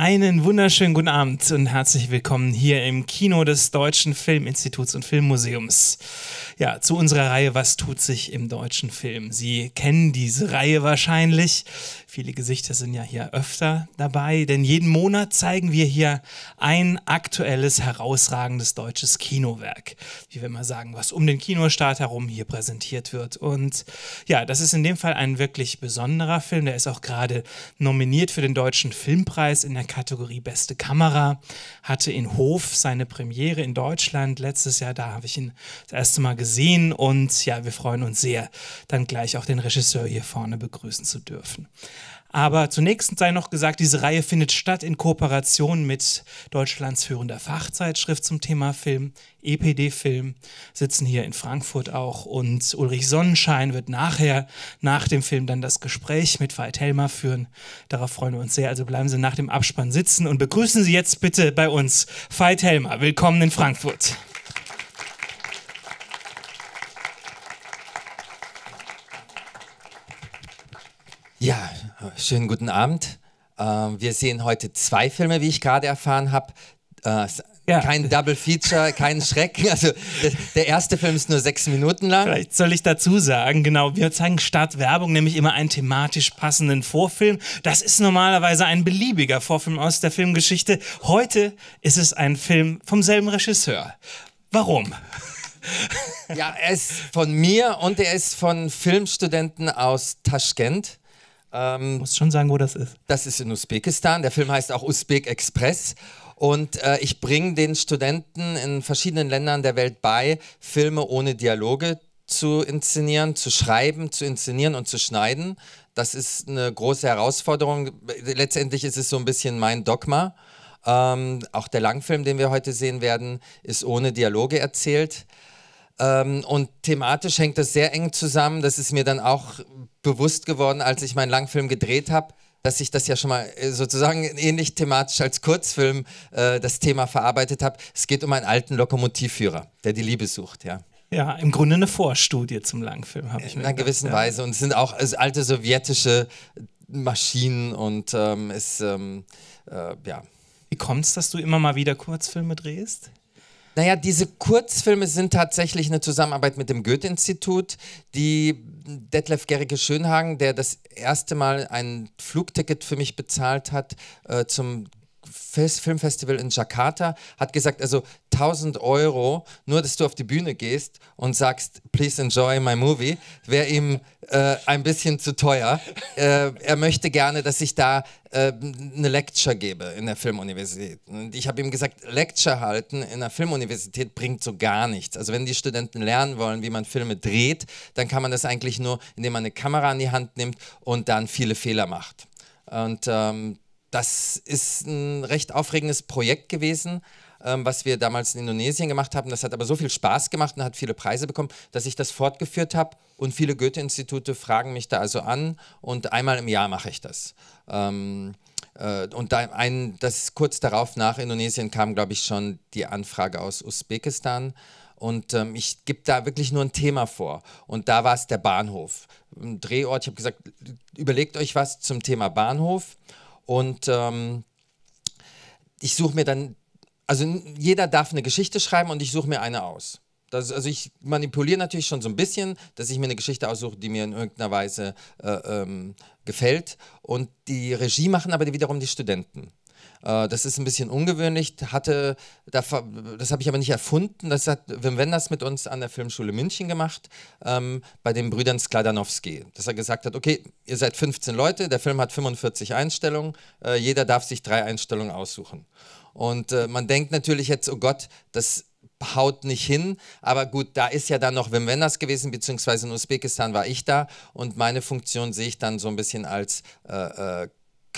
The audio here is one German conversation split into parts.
Einen wunderschönen guten Abend und herzlich willkommen hier im Kino des Deutschen Filminstituts und Filmmuseums. Ja, zu unserer Reihe Was tut sich im deutschen Film? Sie kennen diese Reihe wahrscheinlich. Viele Gesichter sind ja hier öfter dabei, denn jeden Monat zeigen wir hier ein aktuelles, herausragendes deutsches Kinowerk. Wie wir mal sagen, was um den Kinostart herum hier präsentiert wird. Und ja, das ist in dem Fall ein wirklich besonderer Film. Der ist auch gerade nominiert für den Deutschen Filmpreis in der Kategorie Beste Kamera. Hatte in Hof seine Premiere in Deutschland letztes Jahr. Da habe ich ihn das erste Mal gesehen. Und ja, wir freuen uns sehr, dann gleich auch den Regisseur hier vorne begrüßen zu dürfen. Aber zunächst sei noch gesagt, diese Reihe findet statt in Kooperation mit Deutschlands führender Fachzeitschrift zum Thema Film, EPD Film, sitzen hier in Frankfurt auch und Ulrich Sonnenschein wird nachher, nach dem Film, dann das Gespräch mit Veit Helmer führen. Darauf freuen wir uns sehr. Also bleiben Sie nach dem Abspann sitzen und begrüßen Sie jetzt bitte bei uns Veit Helmer. Willkommen in Frankfurt. Ja, schönen guten Abend. Ähm, wir sehen heute zwei Filme, wie ich gerade erfahren habe. Äh, ja. Kein Double Feature, kein Schreck. Also der, der, erste Film ist nur sechs Minuten lang. Vielleicht soll ich dazu sagen, genau, wir zeigen statt Werbung nämlich immer einen thematisch passenden Vorfilm. Das ist normalerweise ein beliebiger Vorfilm aus der Filmgeschichte. Heute ist es ein Film vom selben Regisseur. Warum? Ja, er ist von mir und er ist von Filmstudenten aus Taschkent. Ähm, muss schon sagen, wo das ist. Das ist in Usbekistan. Der Film heißt auch Usbek Express. Und äh, ich bringe den Studenten in verschiedenen Ländern der Welt bei, Filme ohne Dialoge zu inszenieren, zu schreiben, zu inszenieren und zu schneiden. Das ist eine große Herausforderung. Letztendlich ist es so ein bisschen mein Dogma. Ähm, auch der Langfilm, den wir heute sehen werden, ist ohne Dialoge erzählt. Ähm, und thematisch hängt das sehr eng zusammen. Das ist mir dann auch bewusst geworden, als ich meinen Langfilm gedreht habe dass ich das ja schon mal äh, sozusagen ähnlich thematisch als Kurzfilm äh, das Thema verarbeitet habe. Es geht um einen alten Lokomotivführer, der die Liebe sucht, ja. Ja, im Grunde eine Vorstudie zum Langfilm, habe ich mir In einer gedacht, gewissen ja. Weise. Und es sind auch alte sowjetische Maschinen und ähm, es, ähm, äh, ja. Wie kommt es, dass du immer mal wieder Kurzfilme drehst? Naja, diese Kurzfilme sind tatsächlich eine Zusammenarbeit mit dem Goethe-Institut. Die Detlef Gericke Schönhagen, der das erste Mal ein Flugticket für mich bezahlt hat äh, zum Filmfestival in Jakarta, hat gesagt, also 1000 Euro, nur dass du auf die Bühne gehst und sagst, please enjoy my movie, wäre ihm äh, ein bisschen zu teuer. Äh, er möchte gerne, dass ich da äh, eine Lecture gebe in der Filmuniversität. Und ich habe ihm gesagt, Lecture halten in der Filmuniversität bringt so gar nichts. Also wenn die Studenten lernen wollen, wie man Filme dreht, dann kann man das eigentlich nur, indem man eine Kamera in die Hand nimmt und dann viele Fehler macht. Und ähm, das ist ein recht aufregendes Projekt gewesen, ähm, was wir damals in Indonesien gemacht haben. Das hat aber so viel Spaß gemacht und hat viele Preise bekommen, dass ich das fortgeführt habe. Und viele Goethe-Institute fragen mich da also an und einmal im Jahr mache ich das. Ähm, äh, und da ein, das kurz darauf nach Indonesien kam, glaube ich, schon die Anfrage aus Usbekistan. Und ähm, ich gebe da wirklich nur ein Thema vor. Und da war es der Bahnhof. Ein Drehort, ich habe gesagt, überlegt euch was zum Thema Bahnhof. Und ähm, ich suche mir dann, also jeder darf eine Geschichte schreiben und ich suche mir eine aus. Das, also ich manipuliere natürlich schon so ein bisschen, dass ich mir eine Geschichte aussuche, die mir in irgendeiner Weise äh, ähm, gefällt. Und die Regie machen aber wiederum die Studenten. Äh, das ist ein bisschen ungewöhnlich. Hatte, das habe ich aber nicht erfunden. Das hat Wim Wenders mit uns an der Filmschule München gemacht, ähm, bei den Brüdern Skladanowski. Dass er gesagt hat, okay, ihr seid 15 Leute, der Film hat 45 Einstellungen, äh, jeder darf sich drei Einstellungen aussuchen. Und äh, man denkt natürlich jetzt, oh Gott, das haut nicht hin. Aber gut, da ist ja dann noch Wim Wenders gewesen, beziehungsweise in Usbekistan war ich da und meine Funktion sehe ich dann so ein bisschen als äh, äh,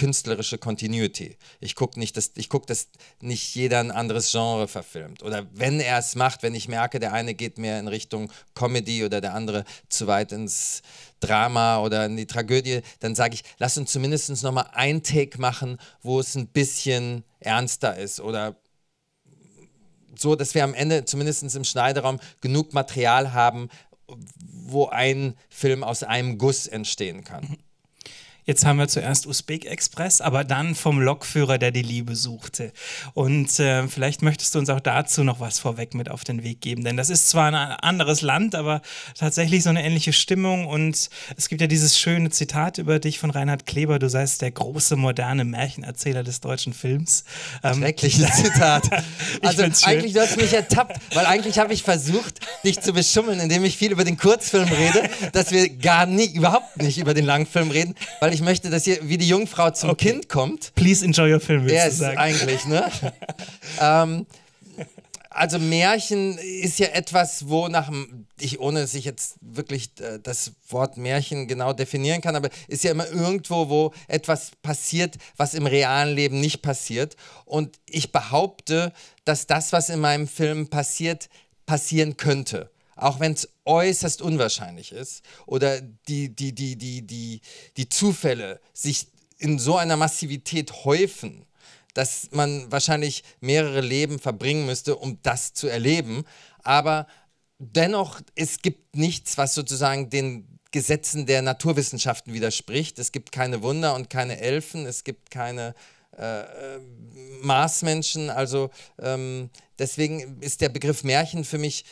künstlerische Continuity. Ich gucke nicht, dass, ich guck, dass nicht jeder ein anderes Genre verfilmt. Oder wenn er es macht, wenn ich merke, der eine geht mehr in Richtung Comedy oder der andere zu weit ins Drama oder in die Tragödie, dann sage ich, lass uns zumindest nochmal ein Take machen, wo es ein bisschen ernster ist oder so, dass wir am Ende zumindest im Schneideraum genug Material haben, wo ein Film aus einem Guss entstehen kann. Jetzt haben wir zuerst Usbek Express, aber dann vom Lokführer, der die Liebe suchte. Und äh, vielleicht möchtest du uns auch dazu noch was vorweg mit auf den Weg geben, denn das ist zwar ein anderes Land, aber tatsächlich so eine ähnliche Stimmung. Und es gibt ja dieses schöne Zitat über dich von Reinhard Kleber: Du seist der große moderne Märchenerzähler des deutschen Films. Ähm, Schreckliches Zitat. also eigentlich du hast mich ertappt, weil eigentlich habe ich versucht, dich zu beschummeln, indem ich viel über den Kurzfilm rede, dass wir gar nicht, überhaupt nicht über den Langfilm reden, weil ich möchte, dass hier wie die Jungfrau zum okay. Kind kommt. Please enjoy your film, willst yes, du sagen. eigentlich, ne? ähm, also Märchen ist ja etwas, wo nach ich ohne dass ich jetzt wirklich äh, das Wort Märchen genau definieren kann, aber ist ja immer irgendwo, wo etwas passiert, was im realen Leben nicht passiert. Und ich behaupte, dass das, was in meinem Film passiert, passieren könnte auch wenn es äußerst unwahrscheinlich ist oder die, die, die, die, die, die Zufälle sich in so einer Massivität häufen, dass man wahrscheinlich mehrere Leben verbringen müsste, um das zu erleben. Aber dennoch, es gibt nichts, was sozusagen den Gesetzen der Naturwissenschaften widerspricht. Es gibt keine Wunder und keine Elfen, es gibt keine äh, äh Marsmenschen. Also ähm, deswegen ist der Begriff Märchen für mich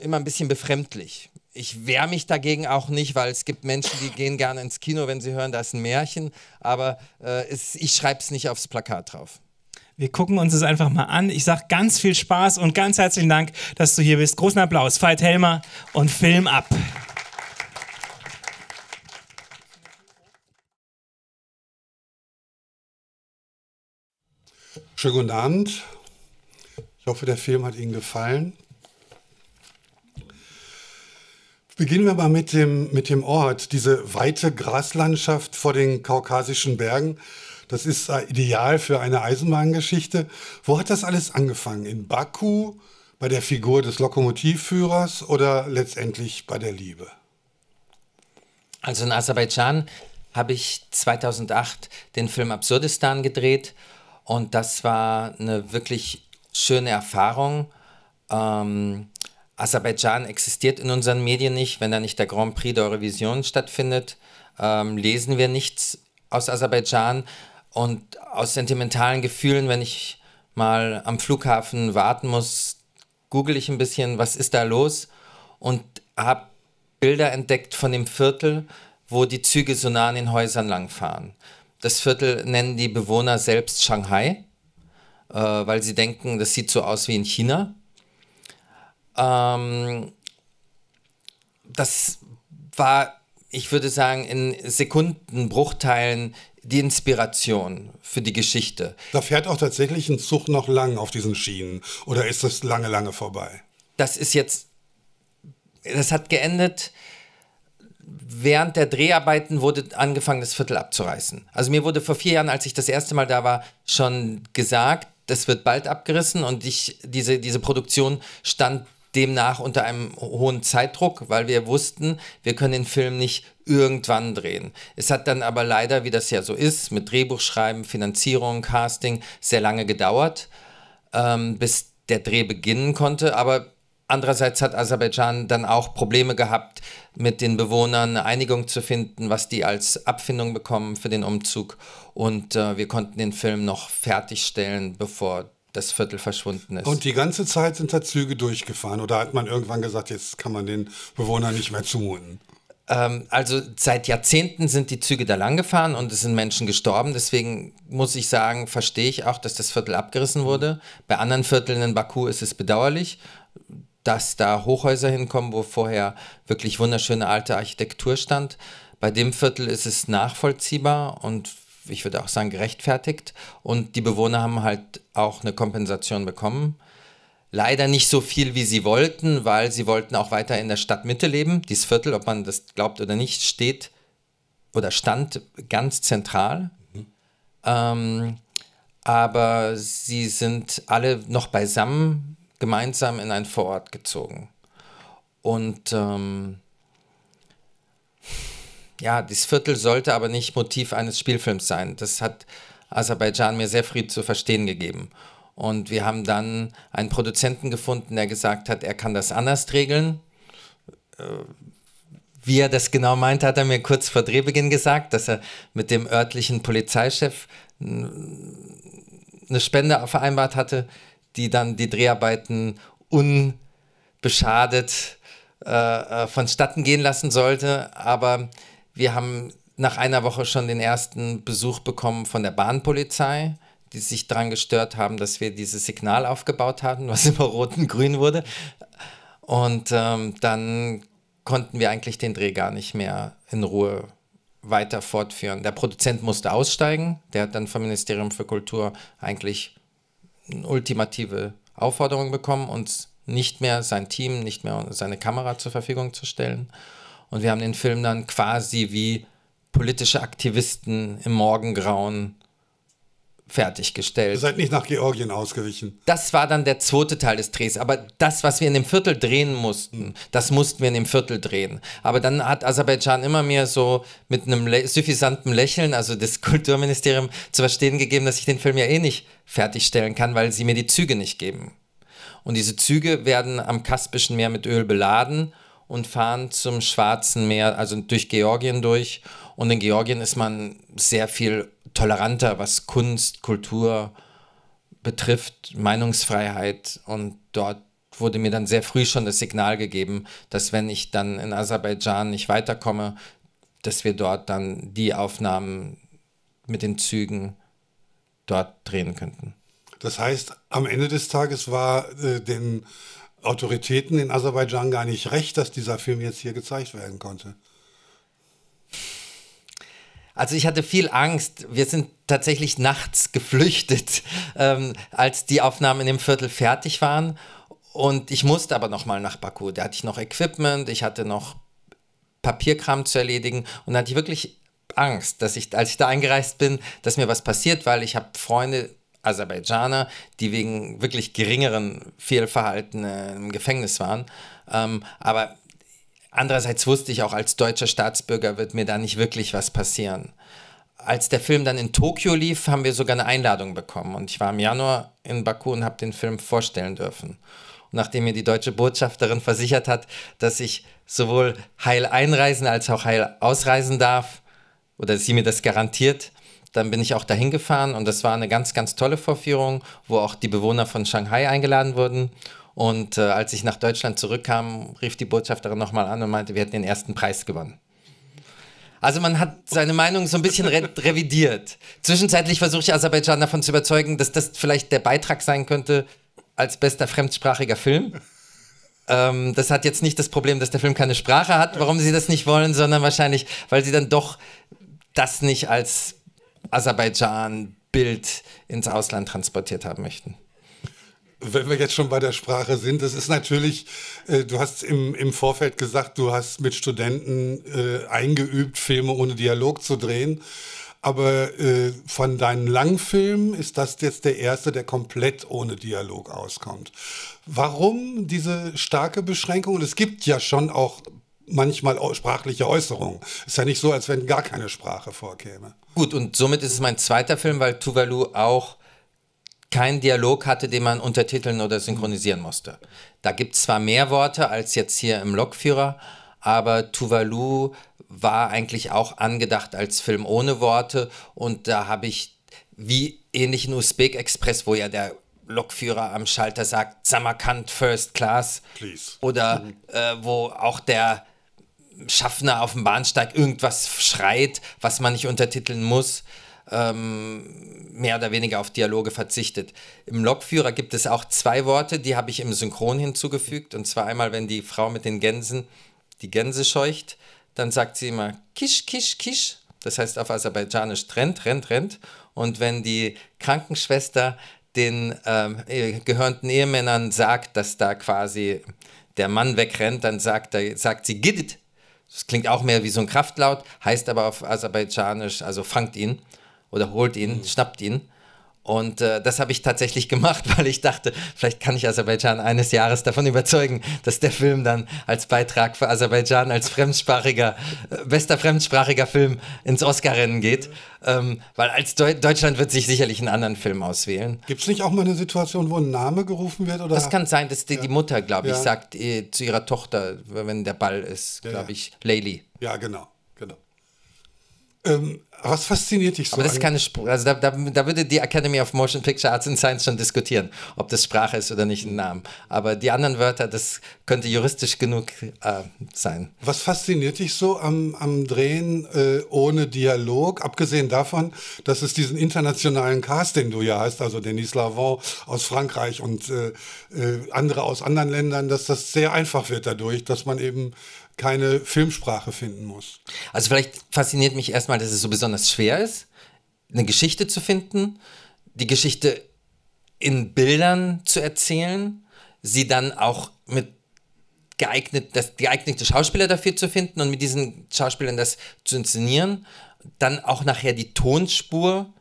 immer ein bisschen befremdlich. Ich wehre mich dagegen auch nicht, weil es gibt Menschen, die gehen gerne ins Kino, wenn sie hören, da ist ein Märchen, aber äh, es, ich schreibe es nicht aufs Plakat drauf. Wir gucken uns das einfach mal an. Ich sage ganz viel Spaß und ganz herzlichen Dank, dass du hier bist. Großen Applaus. Veit Helmer und Film ab. Schönen guten Abend. Ich hoffe, der Film hat Ihnen gefallen. Beginnen wir mal mit dem, mit dem Ort, diese weite Graslandschaft vor den kaukasischen Bergen. Das ist ideal für eine Eisenbahngeschichte. Wo hat das alles angefangen? In Baku, bei der Figur des Lokomotivführers oder letztendlich bei der Liebe? Also in Aserbaidschan habe ich 2008 den Film Absurdistan gedreht und das war eine wirklich schöne Erfahrung. Ähm, Aserbaidschan existiert in unseren Medien nicht, wenn da nicht der Grand Prix d'Eurovision stattfindet. Ähm, lesen wir nichts aus Aserbaidschan und aus sentimentalen Gefühlen, wenn ich mal am Flughafen warten muss, google ich ein bisschen, was ist da los und habe Bilder entdeckt von dem Viertel, wo die Züge so nah an den Häusern langfahren. Das Viertel nennen die Bewohner selbst Shanghai, äh, weil sie denken, das sieht so aus wie in China. Ähm, das war, ich würde sagen, in Sekundenbruchteilen die Inspiration für die Geschichte. Da fährt auch tatsächlich ein Zug noch lang auf diesen Schienen oder ist das lange, lange vorbei? Das ist jetzt, das hat geendet. Während der Dreharbeiten wurde angefangen, das Viertel abzureißen. Also mir wurde vor vier Jahren, als ich das erste Mal da war, schon gesagt, das wird bald abgerissen und ich, diese, diese Produktion stand demnach unter einem hohen Zeitdruck, weil wir wussten, wir können den Film nicht irgendwann drehen. Es hat dann aber leider, wie das ja so ist, mit Drehbuchschreiben, Finanzierung, Casting, sehr lange gedauert, ähm, bis der Dreh beginnen konnte. Aber andererseits hat Aserbaidschan dann auch Probleme gehabt, mit den Bewohnern eine Einigung zu finden, was die als Abfindung bekommen für den Umzug. Und äh, wir konnten den Film noch fertigstellen, bevor das Viertel verschwunden ist. Und die ganze Zeit sind da Züge durchgefahren oder hat man irgendwann gesagt, jetzt kann man den Bewohnern nicht mehr zumuten? Ähm, also seit Jahrzehnten sind die Züge da lang gefahren und es sind Menschen gestorben. Deswegen muss ich sagen, verstehe ich auch, dass das Viertel abgerissen wurde. Bei anderen Vierteln in Baku ist es bedauerlich, dass da Hochhäuser hinkommen, wo vorher wirklich wunderschöne alte Architektur stand. Bei dem Viertel ist es nachvollziehbar und ich würde auch sagen, gerechtfertigt. Und die Bewohner haben halt auch eine Kompensation bekommen. Leider nicht so viel, wie sie wollten, weil sie wollten auch weiter in der Stadtmitte leben. Dieses Viertel, ob man das glaubt oder nicht, steht oder stand ganz zentral. Mhm. Ähm, aber sie sind alle noch beisammen, gemeinsam in ein Vorort gezogen. Und ähm, ja, das Viertel sollte aber nicht Motiv eines Spielfilms sein. Das hat Aserbaidschan mir sehr früh zu verstehen gegeben. Und wir haben dann einen Produzenten gefunden, der gesagt hat, er kann das anders regeln. Äh, wie er das genau meint, hat er mir kurz vor Drehbeginn gesagt, dass er mit dem örtlichen Polizeichef eine Spende vereinbart hatte, die dann die Dreharbeiten unbeschadet äh, äh, vonstatten gehen lassen sollte. Aber wir haben nach einer Woche schon den ersten Besuch bekommen von der Bahnpolizei, die sich daran gestört haben, dass wir dieses Signal aufgebaut hatten, was immer rot und grün wurde. Und ähm, dann konnten wir eigentlich den Dreh gar nicht mehr in Ruhe weiter fortführen. Der Produzent musste aussteigen. Der hat dann vom Ministerium für Kultur eigentlich eine ultimative Aufforderung bekommen, uns nicht mehr sein Team, nicht mehr seine Kamera zur Verfügung zu stellen. Und wir haben den Film dann quasi wie politische Aktivisten im Morgengrauen fertiggestellt. Ihr seid nicht nach Georgien ausgewichen. Das war dann der zweite Teil des Drehs. Aber das, was wir in dem Viertel drehen mussten, das mussten wir in dem Viertel drehen. Aber dann hat Aserbaidschan immer mir so mit einem suffisanten Lächeln, also das Kulturministerium, zu verstehen gegeben, dass ich den Film ja eh nicht fertigstellen kann, weil sie mir die Züge nicht geben. Und diese Züge werden am Kaspischen Meer mit Öl beladen und fahren zum Schwarzen Meer, also durch Georgien durch. Und in Georgien ist man sehr viel toleranter, was Kunst, Kultur betrifft, Meinungsfreiheit. Und dort wurde mir dann sehr früh schon das Signal gegeben, dass wenn ich dann in Aserbaidschan nicht weiterkomme, dass wir dort dann die Aufnahmen mit den Zügen dort drehen könnten. Das heißt, am Ende des Tages war äh, den Autoritäten in Aserbaidschan gar nicht recht, dass dieser Film jetzt hier gezeigt werden konnte. Also ich hatte viel Angst. Wir sind tatsächlich nachts geflüchtet, ähm, als die Aufnahmen in dem Viertel fertig waren. Und ich musste aber noch mal nach Baku. Da hatte ich noch Equipment, ich hatte noch Papierkram zu erledigen und da hatte ich wirklich Angst, dass ich, als ich da eingereist bin, dass mir was passiert, weil ich habe Freunde, Aserbaidschaner, die wegen wirklich geringeren Fehlverhalten äh, im Gefängnis waren. Ähm, aber Andererseits wusste ich auch, als deutscher Staatsbürger wird mir da nicht wirklich was passieren. Als der Film dann in Tokio lief, haben wir sogar eine Einladung bekommen. Und ich war im Januar in Baku und habe den Film vorstellen dürfen. Und nachdem mir die deutsche Botschafterin versichert hat, dass ich sowohl heil einreisen als auch heil ausreisen darf, oder sie mir das garantiert, dann bin ich auch dahin gefahren und das war eine ganz, ganz tolle Vorführung, wo auch die Bewohner von Shanghai eingeladen wurden. Und äh, als ich nach Deutschland zurückkam, rief die Botschafterin nochmal an und meinte, wir hätten den ersten Preis gewonnen. Also man hat seine Meinung so ein bisschen re revidiert. Zwischenzeitlich versuche ich Aserbaidschan davon zu überzeugen, dass das vielleicht der Beitrag sein könnte als bester fremdsprachiger Film. Ähm, das hat jetzt nicht das Problem, dass der Film keine Sprache hat, warum sie das nicht wollen, sondern wahrscheinlich, weil sie dann doch das nicht als Aserbaidschan-Bild ins Ausland transportiert haben möchten wenn wir jetzt schon bei der Sprache sind, das ist natürlich, äh, du hast im, im Vorfeld gesagt, du hast mit Studenten äh, eingeübt, Filme ohne Dialog zu drehen. Aber äh, von deinen Langfilmen ist das jetzt der erste, der komplett ohne Dialog auskommt. Warum diese starke Beschränkung? Und es gibt ja schon auch manchmal sprachliche Äußerungen. Ist ja nicht so, als wenn gar keine Sprache vorkäme. Gut, und somit ist es mein zweiter Film, weil Tuvalu auch keinen Dialog hatte, den man untertiteln oder synchronisieren musste. Da gibt es zwar mehr Worte als jetzt hier im Lokführer, aber Tuvalu war eigentlich auch angedacht als Film ohne Worte und da habe ich wie ähnlich in Usbek Express, wo ja der Lokführer am Schalter sagt, Samarkand First Class Please. oder mhm. äh, wo auch der Schaffner auf dem Bahnsteig irgendwas schreit, was man nicht untertiteln muss ähm, mehr oder weniger auf Dialoge verzichtet. Im Lokführer gibt es auch zwei Worte, die habe ich im Synchron hinzugefügt. Und zwar einmal, wenn die Frau mit den Gänsen die Gänse scheucht, dann sagt sie immer Kisch, Kisch, Kisch. Das heißt auf Aserbaidschanisch rennt, rennt, rennt. Und wenn die Krankenschwester den ähm, gehörnten Ehemännern sagt, dass da quasi der Mann wegrennt, dann sagt, er, sagt sie Gidit. Das klingt auch mehr wie so ein Kraftlaut, heißt aber auf Aserbaidschanisch, also fangt ihn oder holt ihn, mhm. schnappt ihn. Und äh, das habe ich tatsächlich gemacht, weil ich dachte, vielleicht kann ich Aserbaidschan eines Jahres davon überzeugen, dass der Film dann als Beitrag für Aserbaidschan als fremdsprachiger, äh, bester fremdsprachiger Film ins Oscar-Rennen geht. Ähm, weil als Deu Deutschland wird sich sicherlich einen anderen Film auswählen. Gibt es nicht auch mal eine Situation, wo ein Name gerufen wird? Oder? Das kann sein, dass die, Ja. die Mutter, glaube ich, Ja. sagt äh, zu ihrer Tochter, wenn der Ball ist, glaube ja. ich, Layli. Ja, genau, genau. Ähm, was fasziniert dich so? Aber das ist keine Sprache. Also da, da, da würde die Academy of Motion Picture Arts and Science schon diskutieren, ob das Sprache ist oder nicht ein Name. Aber die anderen Wörter, das könnte juristisch genug äh, sein. Was fasziniert dich so am, am Drehen äh, ohne Dialog? Abgesehen davon, dass es diesen internationalen Cast, den du ja hast, also Denis Lavant aus Frankreich und äh, äh, andere aus anderen Ländern, dass das sehr einfach wird dadurch, dass man eben keine Filmsprache finden muss. Also vielleicht fasziniert mich erstmal, dass es so besonders schwer ist, eine Geschichte zu finden, die Geschichte in Bildern zu erzählen, sie dann auch mit geeignet, das geeignete Schauspieler dafür zu finden und mit diesen Schauspielern das zu inszenieren, dann auch nachher die Tonspur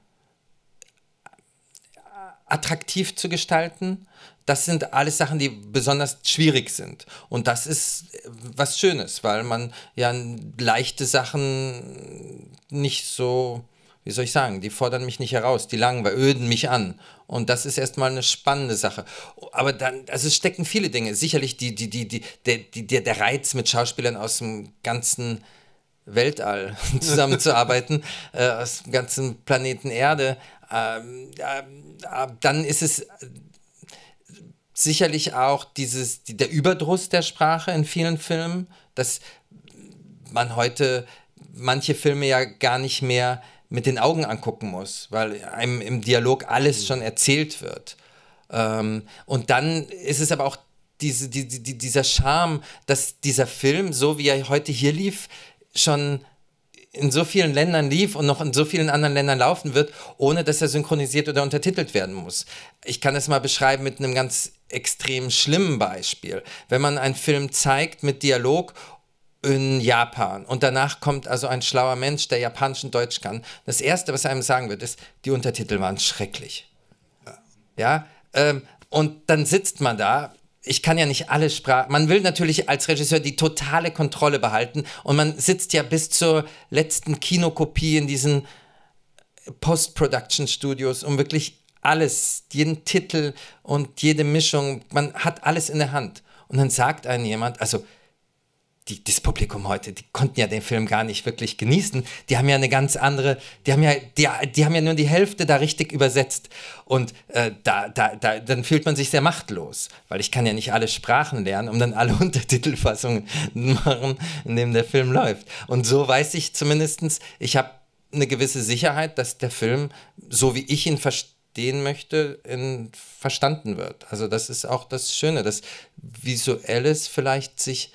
attraktiv zu gestalten. Das sind alles Sachen, die besonders schwierig sind. Und das ist äh, was Schönes, weil man ja leichte Sachen nicht so, wie soll ich sagen, die fordern mich nicht heraus, die langweilen, öden mich an. Und das ist erstmal eine spannende Sache. Aber dann, also es stecken viele Dinge. Sicherlich die, die, die, die, der, der, Reiz mit Schauspielern aus dem ganzen Weltall zusammenzuarbeiten, äh, aus dem ganzen Planeten Erde, ähm, äh, dann ist es sicherlich auch dieses, die, der Überdruss der Sprache in vielen Filmen, dass man heute manche Filme ja gar nicht mehr mit den Augen angucken muss, weil einem im Dialog alles schon erzählt wird. Ähm, und dann ist es aber auch diese, die, die, dieser Charme, dass dieser Film, so wie er heute hier lief, schon in so vielen Ländern lief und noch in so vielen anderen Ländern laufen wird, ohne dass er synchronisiert oder untertitelt werden muss. Ich kann es mal beschreiben mit einem ganz extrem schlimmen Beispiel. Wenn man einen Film zeigt mit Dialog in Japan und danach kommt also ein schlauer Mensch, der Japanisch und Deutsch kann, das Erste, was einem sagen wird, ist, die Untertitel waren schrecklich. Ja, ähm, und dann sitzt man da. Ich kann ja nicht alle Sprachen. Man will natürlich als Regisseur die totale Kontrolle behalten und man sitzt ja bis zur letzten Kinokopie in diesen Post-Production-Studios, um wirklich alles, jeden Titel und jede Mischung, man hat alles in der Hand. Und dann sagt einem jemand, also die, das Publikum heute, die konnten ja den Film gar nicht wirklich genießen. Die haben ja eine ganz andere, die haben ja, die, die haben ja nur die Hälfte da richtig übersetzt. Und äh, da, da, da, dann fühlt man sich sehr machtlos, weil ich kann ja nicht alle Sprachen lernen, um dann alle Untertitelfassungen machen, in denen der Film läuft. Und so weiß ich zumindestens, ich habe eine gewisse Sicherheit, dass der Film, so wie ich ihn verstehen möchte, in, verstanden wird. Also das ist auch das Schöne, dass Visuelles vielleicht sich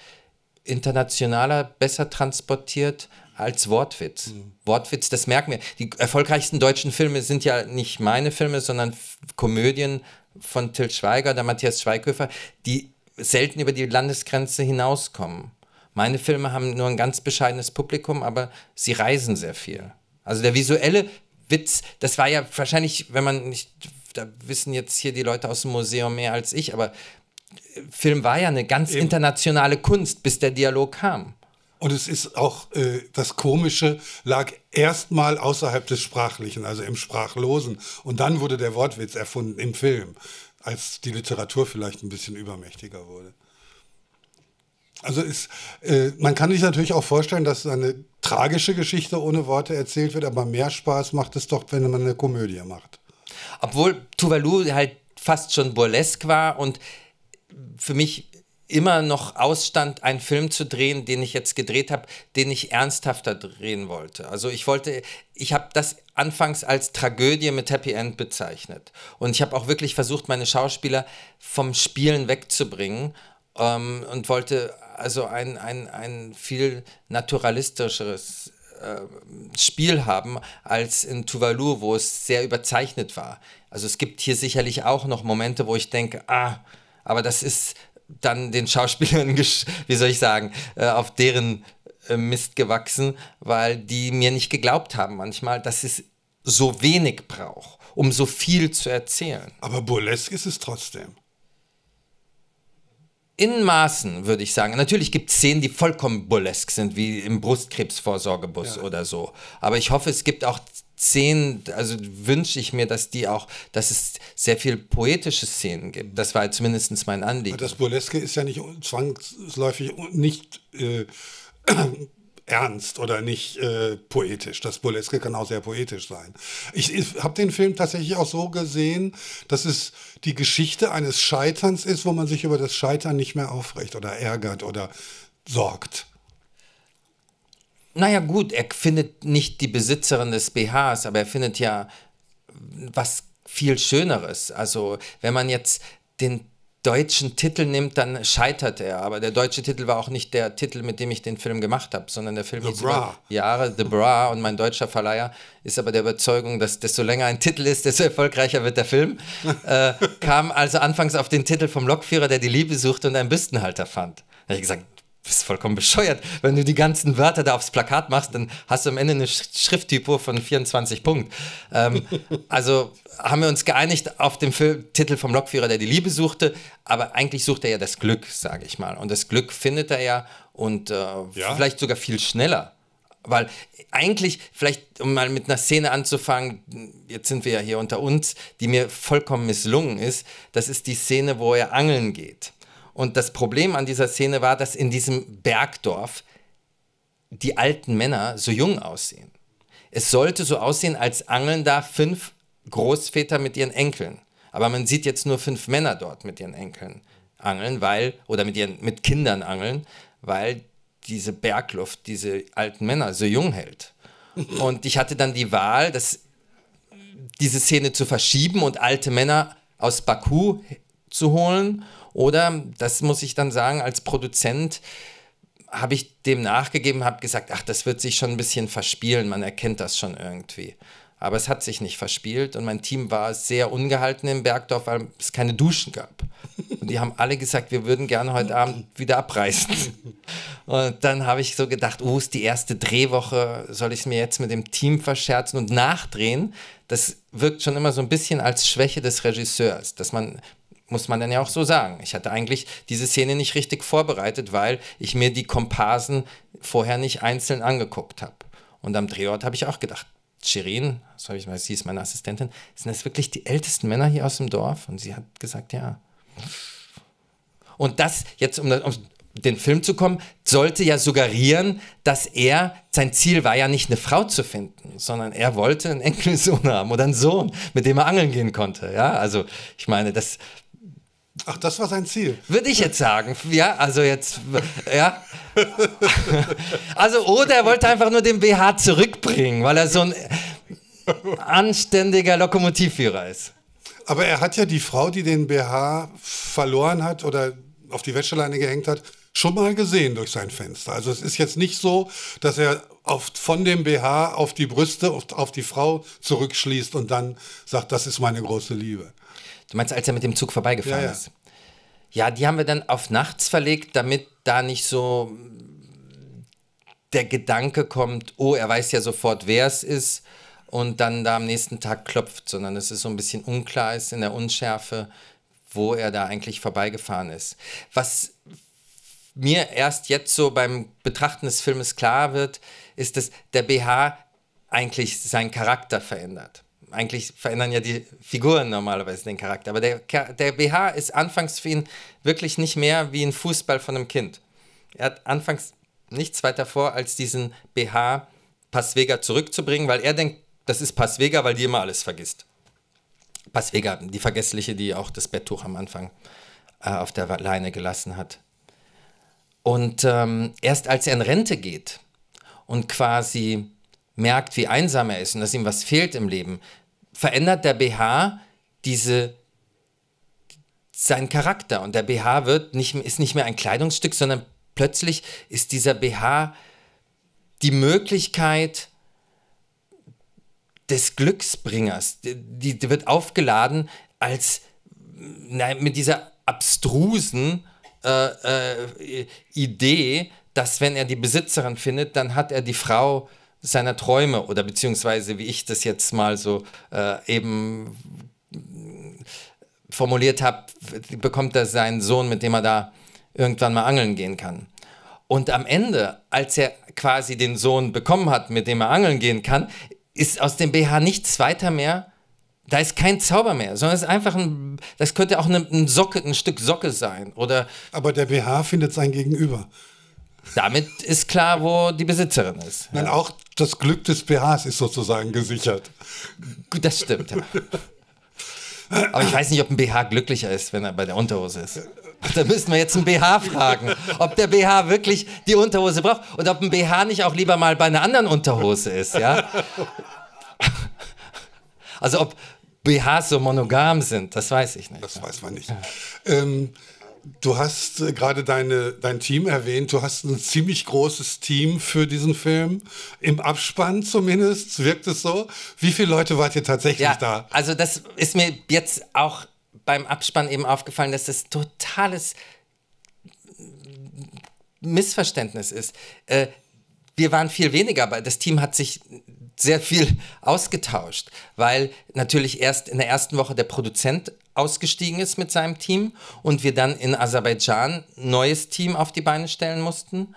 internationaler besser transportiert als Wortwitz. Mhm. Wortwitz, das merken wir. Die erfolgreichsten deutschen Filme sind ja nicht meine Filme, sondern Komödien von Till Schweiger, der Matthias Schweighöfer, die selten über die Landesgrenze hinauskommen. Meine Filme haben nur ein ganz bescheidenes Publikum, aber sie reisen sehr viel. Also der visuelle Witz, das war ja wahrscheinlich, wenn man nicht, da wissen jetzt hier die Leute aus dem Museum mehr als ich, aber Film war ja eine ganz internationale Kunst, bis der Dialog kam. Und es ist auch, äh, das Komische lag erstmal außerhalb des Sprachlichen, also im Sprachlosen. Und dann wurde der Wortwitz erfunden im Film, als die Literatur vielleicht ein bisschen übermächtiger wurde. Also ist, äh, man kann sich natürlich auch vorstellen, dass eine tragische Geschichte ohne Worte erzählt wird, aber mehr Spaß macht es doch, wenn man eine Komödie macht. Obwohl Tuvalu halt fast schon burlesk war und für mich immer noch ausstand, einen Film zu drehen, den ich jetzt gedreht habe, den ich ernsthafter drehen wollte. Also ich wollte, ich habe das anfangs als Tragödie mit Happy End bezeichnet. Und ich habe auch wirklich versucht, meine Schauspieler vom Spielen wegzubringen ähm, und wollte also ein, ein, ein viel naturalistischeres äh, Spiel haben als in Tuvalu, wo es sehr überzeichnet war. Also es gibt hier sicherlich auch noch Momente, wo ich denke, ah, aber das ist dann den Schauspielern, wie soll ich sagen, äh, auf deren äh, Mist gewachsen, weil die mir nicht geglaubt haben manchmal, dass es so wenig braucht, um so viel zu erzählen. Aber burlesk ist es trotzdem. In Maßen, würde ich sagen. Natürlich gibt es Szenen, die vollkommen burlesk sind, wie im Brustkrebsvorsorgebus ja. oder so. Aber ich hoffe, es gibt auch Szenen, also wünsche ich mir, dass die auch, dass es sehr viel poetische Szenen gibt. Das war zumindest mein Anliegen. Das Burleske ist ja nicht zwangsläufig nicht äh, ernst oder nicht äh, poetisch. Das Burleske kann auch sehr poetisch sein. Ich, ich habe den Film tatsächlich auch so gesehen, dass es die Geschichte eines Scheiterns ist, wo man sich über das Scheitern nicht mehr aufrecht oder ärgert oder sorgt. Naja gut, er findet nicht die Besitzerin des BHs, aber er findet ja was viel Schöneres. Also wenn man jetzt den deutschen Titel nimmt, dann scheitert er. Aber der deutsche Titel war auch nicht der Titel, mit dem ich den Film gemacht habe, sondern der Film The hieß über Jahre The Bra und mein deutscher Verleiher ist aber der Überzeugung, dass desto länger ein Titel ist, desto erfolgreicher wird der Film. äh, kam also anfangs auf den Titel vom Lokführer, der die Liebe suchte und einen Büstenhalter fand. Da habe ich gesagt, bist vollkommen bescheuert. Wenn du die ganzen Wörter da aufs Plakat machst, dann hast du am Ende eine Schrifttypo von 24 Punkten. Ähm, also haben wir uns geeinigt auf den Film, Titel vom Lokführer, der die Liebe suchte, aber eigentlich sucht er ja das Glück, sage ich mal. Und das Glück findet er ja und äh, ja. vielleicht sogar viel schneller. Weil eigentlich, vielleicht um mal mit einer Szene anzufangen, jetzt sind wir ja hier unter uns, die mir vollkommen misslungen ist, das ist die Szene, wo er angeln geht. Und das Problem an dieser Szene war, dass in diesem Bergdorf die alten Männer so jung aussehen. Es sollte so aussehen, als angeln da fünf Großväter mit ihren Enkeln. Aber man sieht jetzt nur fünf Männer dort mit ihren Enkeln angeln, weil, oder mit ihren mit Kindern angeln, weil diese Bergluft diese alten Männer so jung hält. Und ich hatte dann die Wahl, das, diese Szene zu verschieben und alte Männer aus Baku zu holen oder, das muss ich dann sagen, als Produzent habe ich dem nachgegeben, habe gesagt, ach, das wird sich schon ein bisschen verspielen, man erkennt das schon irgendwie. Aber es hat sich nicht verspielt und mein Team war sehr ungehalten im Bergdorf, weil es keine Duschen gab. Und die haben alle gesagt, wir würden gerne heute Abend wieder abreißen. Und dann habe ich so gedacht, oh, ist die erste Drehwoche, soll ich es mir jetzt mit dem Team verscherzen und nachdrehen? Das wirkt schon immer so ein bisschen als Schwäche des Regisseurs, dass man muss man dann ja auch so sagen. Ich hatte eigentlich diese Szene nicht richtig vorbereitet, weil ich mir die Komparsen vorher nicht einzeln angeguckt habe. Und am Drehort habe ich auch gedacht, Shirin, so ich mal, sie ist meine Assistentin, sind das wirklich die ältesten Männer hier aus dem Dorf? Und sie hat gesagt, ja. Und das, jetzt um, um den Film zu kommen, sollte ja suggerieren, dass er, sein Ziel war ja nicht eine Frau zu finden, sondern er wollte einen Enkelsohn haben oder einen Sohn, mit dem er angeln gehen konnte. Ja, also ich meine, das, Ach, das war sein Ziel. Würde ich jetzt sagen. Ja, also jetzt, ja. Also, oder er wollte einfach nur den BH zurückbringen, weil er so ein anständiger Lokomotivführer ist. Aber er hat ja die Frau, die den BH verloren hat oder auf die Wäscheleine gehängt hat, schon mal gesehen durch sein Fenster. Also es ist jetzt nicht so, dass er auf, von dem BH auf die Brüste, auf, auf die Frau zurückschließt und dann sagt, das ist meine große Liebe. Du meinst, als er mit dem Zug vorbeigefahren ja, ja. ist? Ja, die haben wir dann auf nachts verlegt, damit da nicht so der Gedanke kommt, oh, er weiß ja sofort, wer es ist und dann da am nächsten Tag klopft, sondern es ist so ein bisschen unklar ist in der Unschärfe, wo er da eigentlich vorbeigefahren ist. Was mir erst jetzt so beim Betrachten des Filmes klar wird, ist, dass der BH eigentlich seinen Charakter verändert eigentlich verändern ja die Figuren normalerweise den Charakter. Aber der, der BH ist anfangs für ihn wirklich nicht mehr wie ein Fußball von einem Kind. Er hat anfangs nichts weiter vor, als diesen BH Passvega zurückzubringen, weil er denkt, das ist Passvega, weil die immer alles vergisst. Passvega, die Vergessliche, die auch das Betttuch am Anfang äh, auf der Leine gelassen hat. Und ähm, erst als er in Rente geht und quasi merkt, wie einsam er ist und dass ihm was fehlt im Leben, verändert der BH diese seinen Charakter und der BH wird nicht, ist nicht mehr ein Kleidungsstück, sondern plötzlich ist dieser BH die Möglichkeit des Glücksbringers. Die, die wird aufgeladen als na, mit dieser abstrusen äh, äh, Idee, dass wenn er die Besitzerin findet, dann hat er die Frau seiner Träume oder beziehungsweise wie ich das jetzt mal so äh, eben formuliert habe, bekommt er seinen Sohn, mit dem er da irgendwann mal angeln gehen kann. Und am Ende, als er quasi den Sohn bekommen hat, mit dem er angeln gehen kann, ist aus dem BH nichts weiter mehr. Da ist kein Zauber mehr, sondern es ist einfach ein, das könnte auch eine, ein Socke, ein Stück Socke sein. Oder Aber der BH findet sein Gegenüber. damit ist klar, wo die Besitzerin ist. Nein, auch das Glück des BHs ist sozusagen gesichert. Gut, das stimmt. Aber ich weiß nicht, ob ein BH glücklicher ist, wenn er bei der Unterhose ist. Da müssten wir jetzt einen BH fragen, ob der BH wirklich die Unterhose braucht und ob ein BH nicht auch lieber mal bei einer anderen Unterhose ist, ja? Also ob BHs so monogam sind, das weiß ich nicht. Das weiß man nicht. Ähm, du hast äh, gerade deine, dein Team erwähnt. Du hast ein ziemlich großes Team für diesen Film. Im Abspann zumindest wirkt es so. Wie viele Leute wart ihr tatsächlich Ja, da? also das ist mir jetzt auch beim Abspann eben aufgefallen, dass das totales Missverständnis ist. Äh, wir waren viel weniger, aber das Team hat sich sehr viel ausgetauscht, weil natürlich erst in der ersten Woche der Produzent ausgestiegen ist mit seinem Team und wir dann in Aserbaidschan ein neues Team auf die Beine stellen mussten.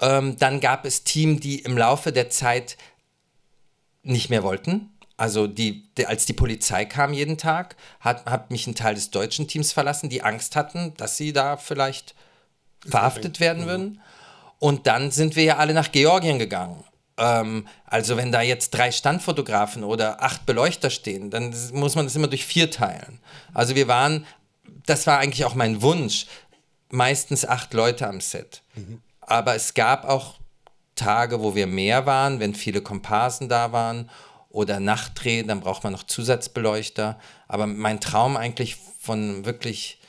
Ähm, dann gab es Team, die im Laufe der Zeit nicht mehr wollten. Also die, die, als die Polizei kam jeden Tag, hat, hat mich ein Teil des deutschen Teams verlassen, die Angst hatten, dass sie da vielleicht verhaftet werden würden. Und dann sind wir ja alle nach Georgien gegangen. Ähm, also wenn da jetzt drei Standfotografen oder acht Beleuchter stehen, dann muss man das immer durch vier teilen. Also wir waren, das war eigentlich auch mein Wunsch, meistens acht Leute am Set. Aber es gab auch Tage, wo wir mehr waren, wenn viele Komparsen da waren oder Nachtdreh, dann braucht man noch Zusatzbeleuchter. Aber mein Traum eigentlich von wirklich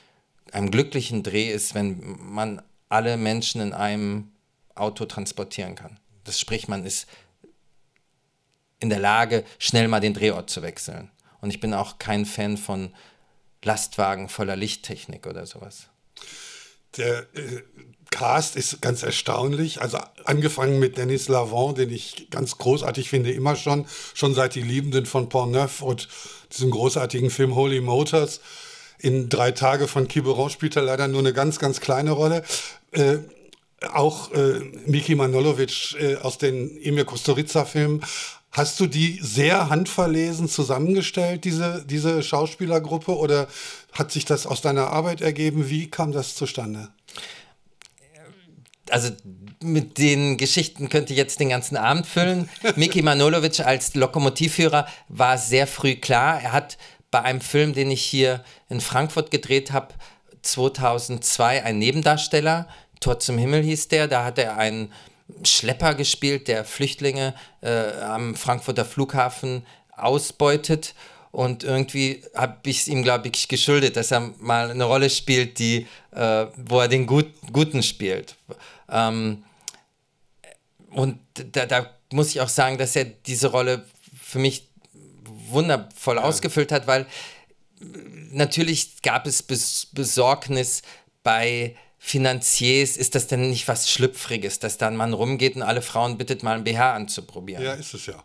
einem glücklichen Dreh ist, wenn man alle Menschen in einem Auto transportieren kann. Das sprich, man ist in der Lage, schnell mal den Drehort zu wechseln. Und ich bin auch kein Fan von Lastwagen voller Lichttechnik oder sowas. Der äh, Cast ist ganz erstaunlich. Also angefangen mit Dennis Lavant, den ich ganz großartig finde, immer schon, schon seit Die Liebenden von Portneuf und diesem großartigen Film Holy Motors. In drei Tage von Quiberon spielt er leider nur eine ganz, ganz kleine Rolle. Äh, auch äh, Miki Manolovic äh, aus den Emir Kusturica-Filmen. Hast du die sehr handverlesen zusammengestellt, diese, diese Schauspielergruppe, oder hat sich das aus deiner Arbeit ergeben? Wie kam das zustande? also mit den Geschichten könnte ich jetzt den ganzen Abend füllen. Miki Manolovic als Lokomotivführer war sehr früh klar. Er hat bei einem Film, den ich hier in Frankfurt gedreht habe, 2002 ein Nebendarsteller, Tor zum Himmel hieß der, da hat er einen Schlepper gespielt, der Flüchtlinge äh, am Frankfurter Flughafen ausbeutet. Und irgendwie habe ich es ihm, glaube ich, geschuldet, dass er mal eine Rolle spielt, die, äh, wo er den Gut, Guten spielt. Ähm, und da, da muss ich auch sagen, dass er diese Rolle für mich wundervoll ausgefüllt hat, weil natürlich gab es Bes Besorgnis bei Finanziers, ist das denn nicht was Schlüpfriges, dass da ein Mann rumgeht und alle Frauen bittet, mal ein BH anzuprobieren? Ja, ist es ja.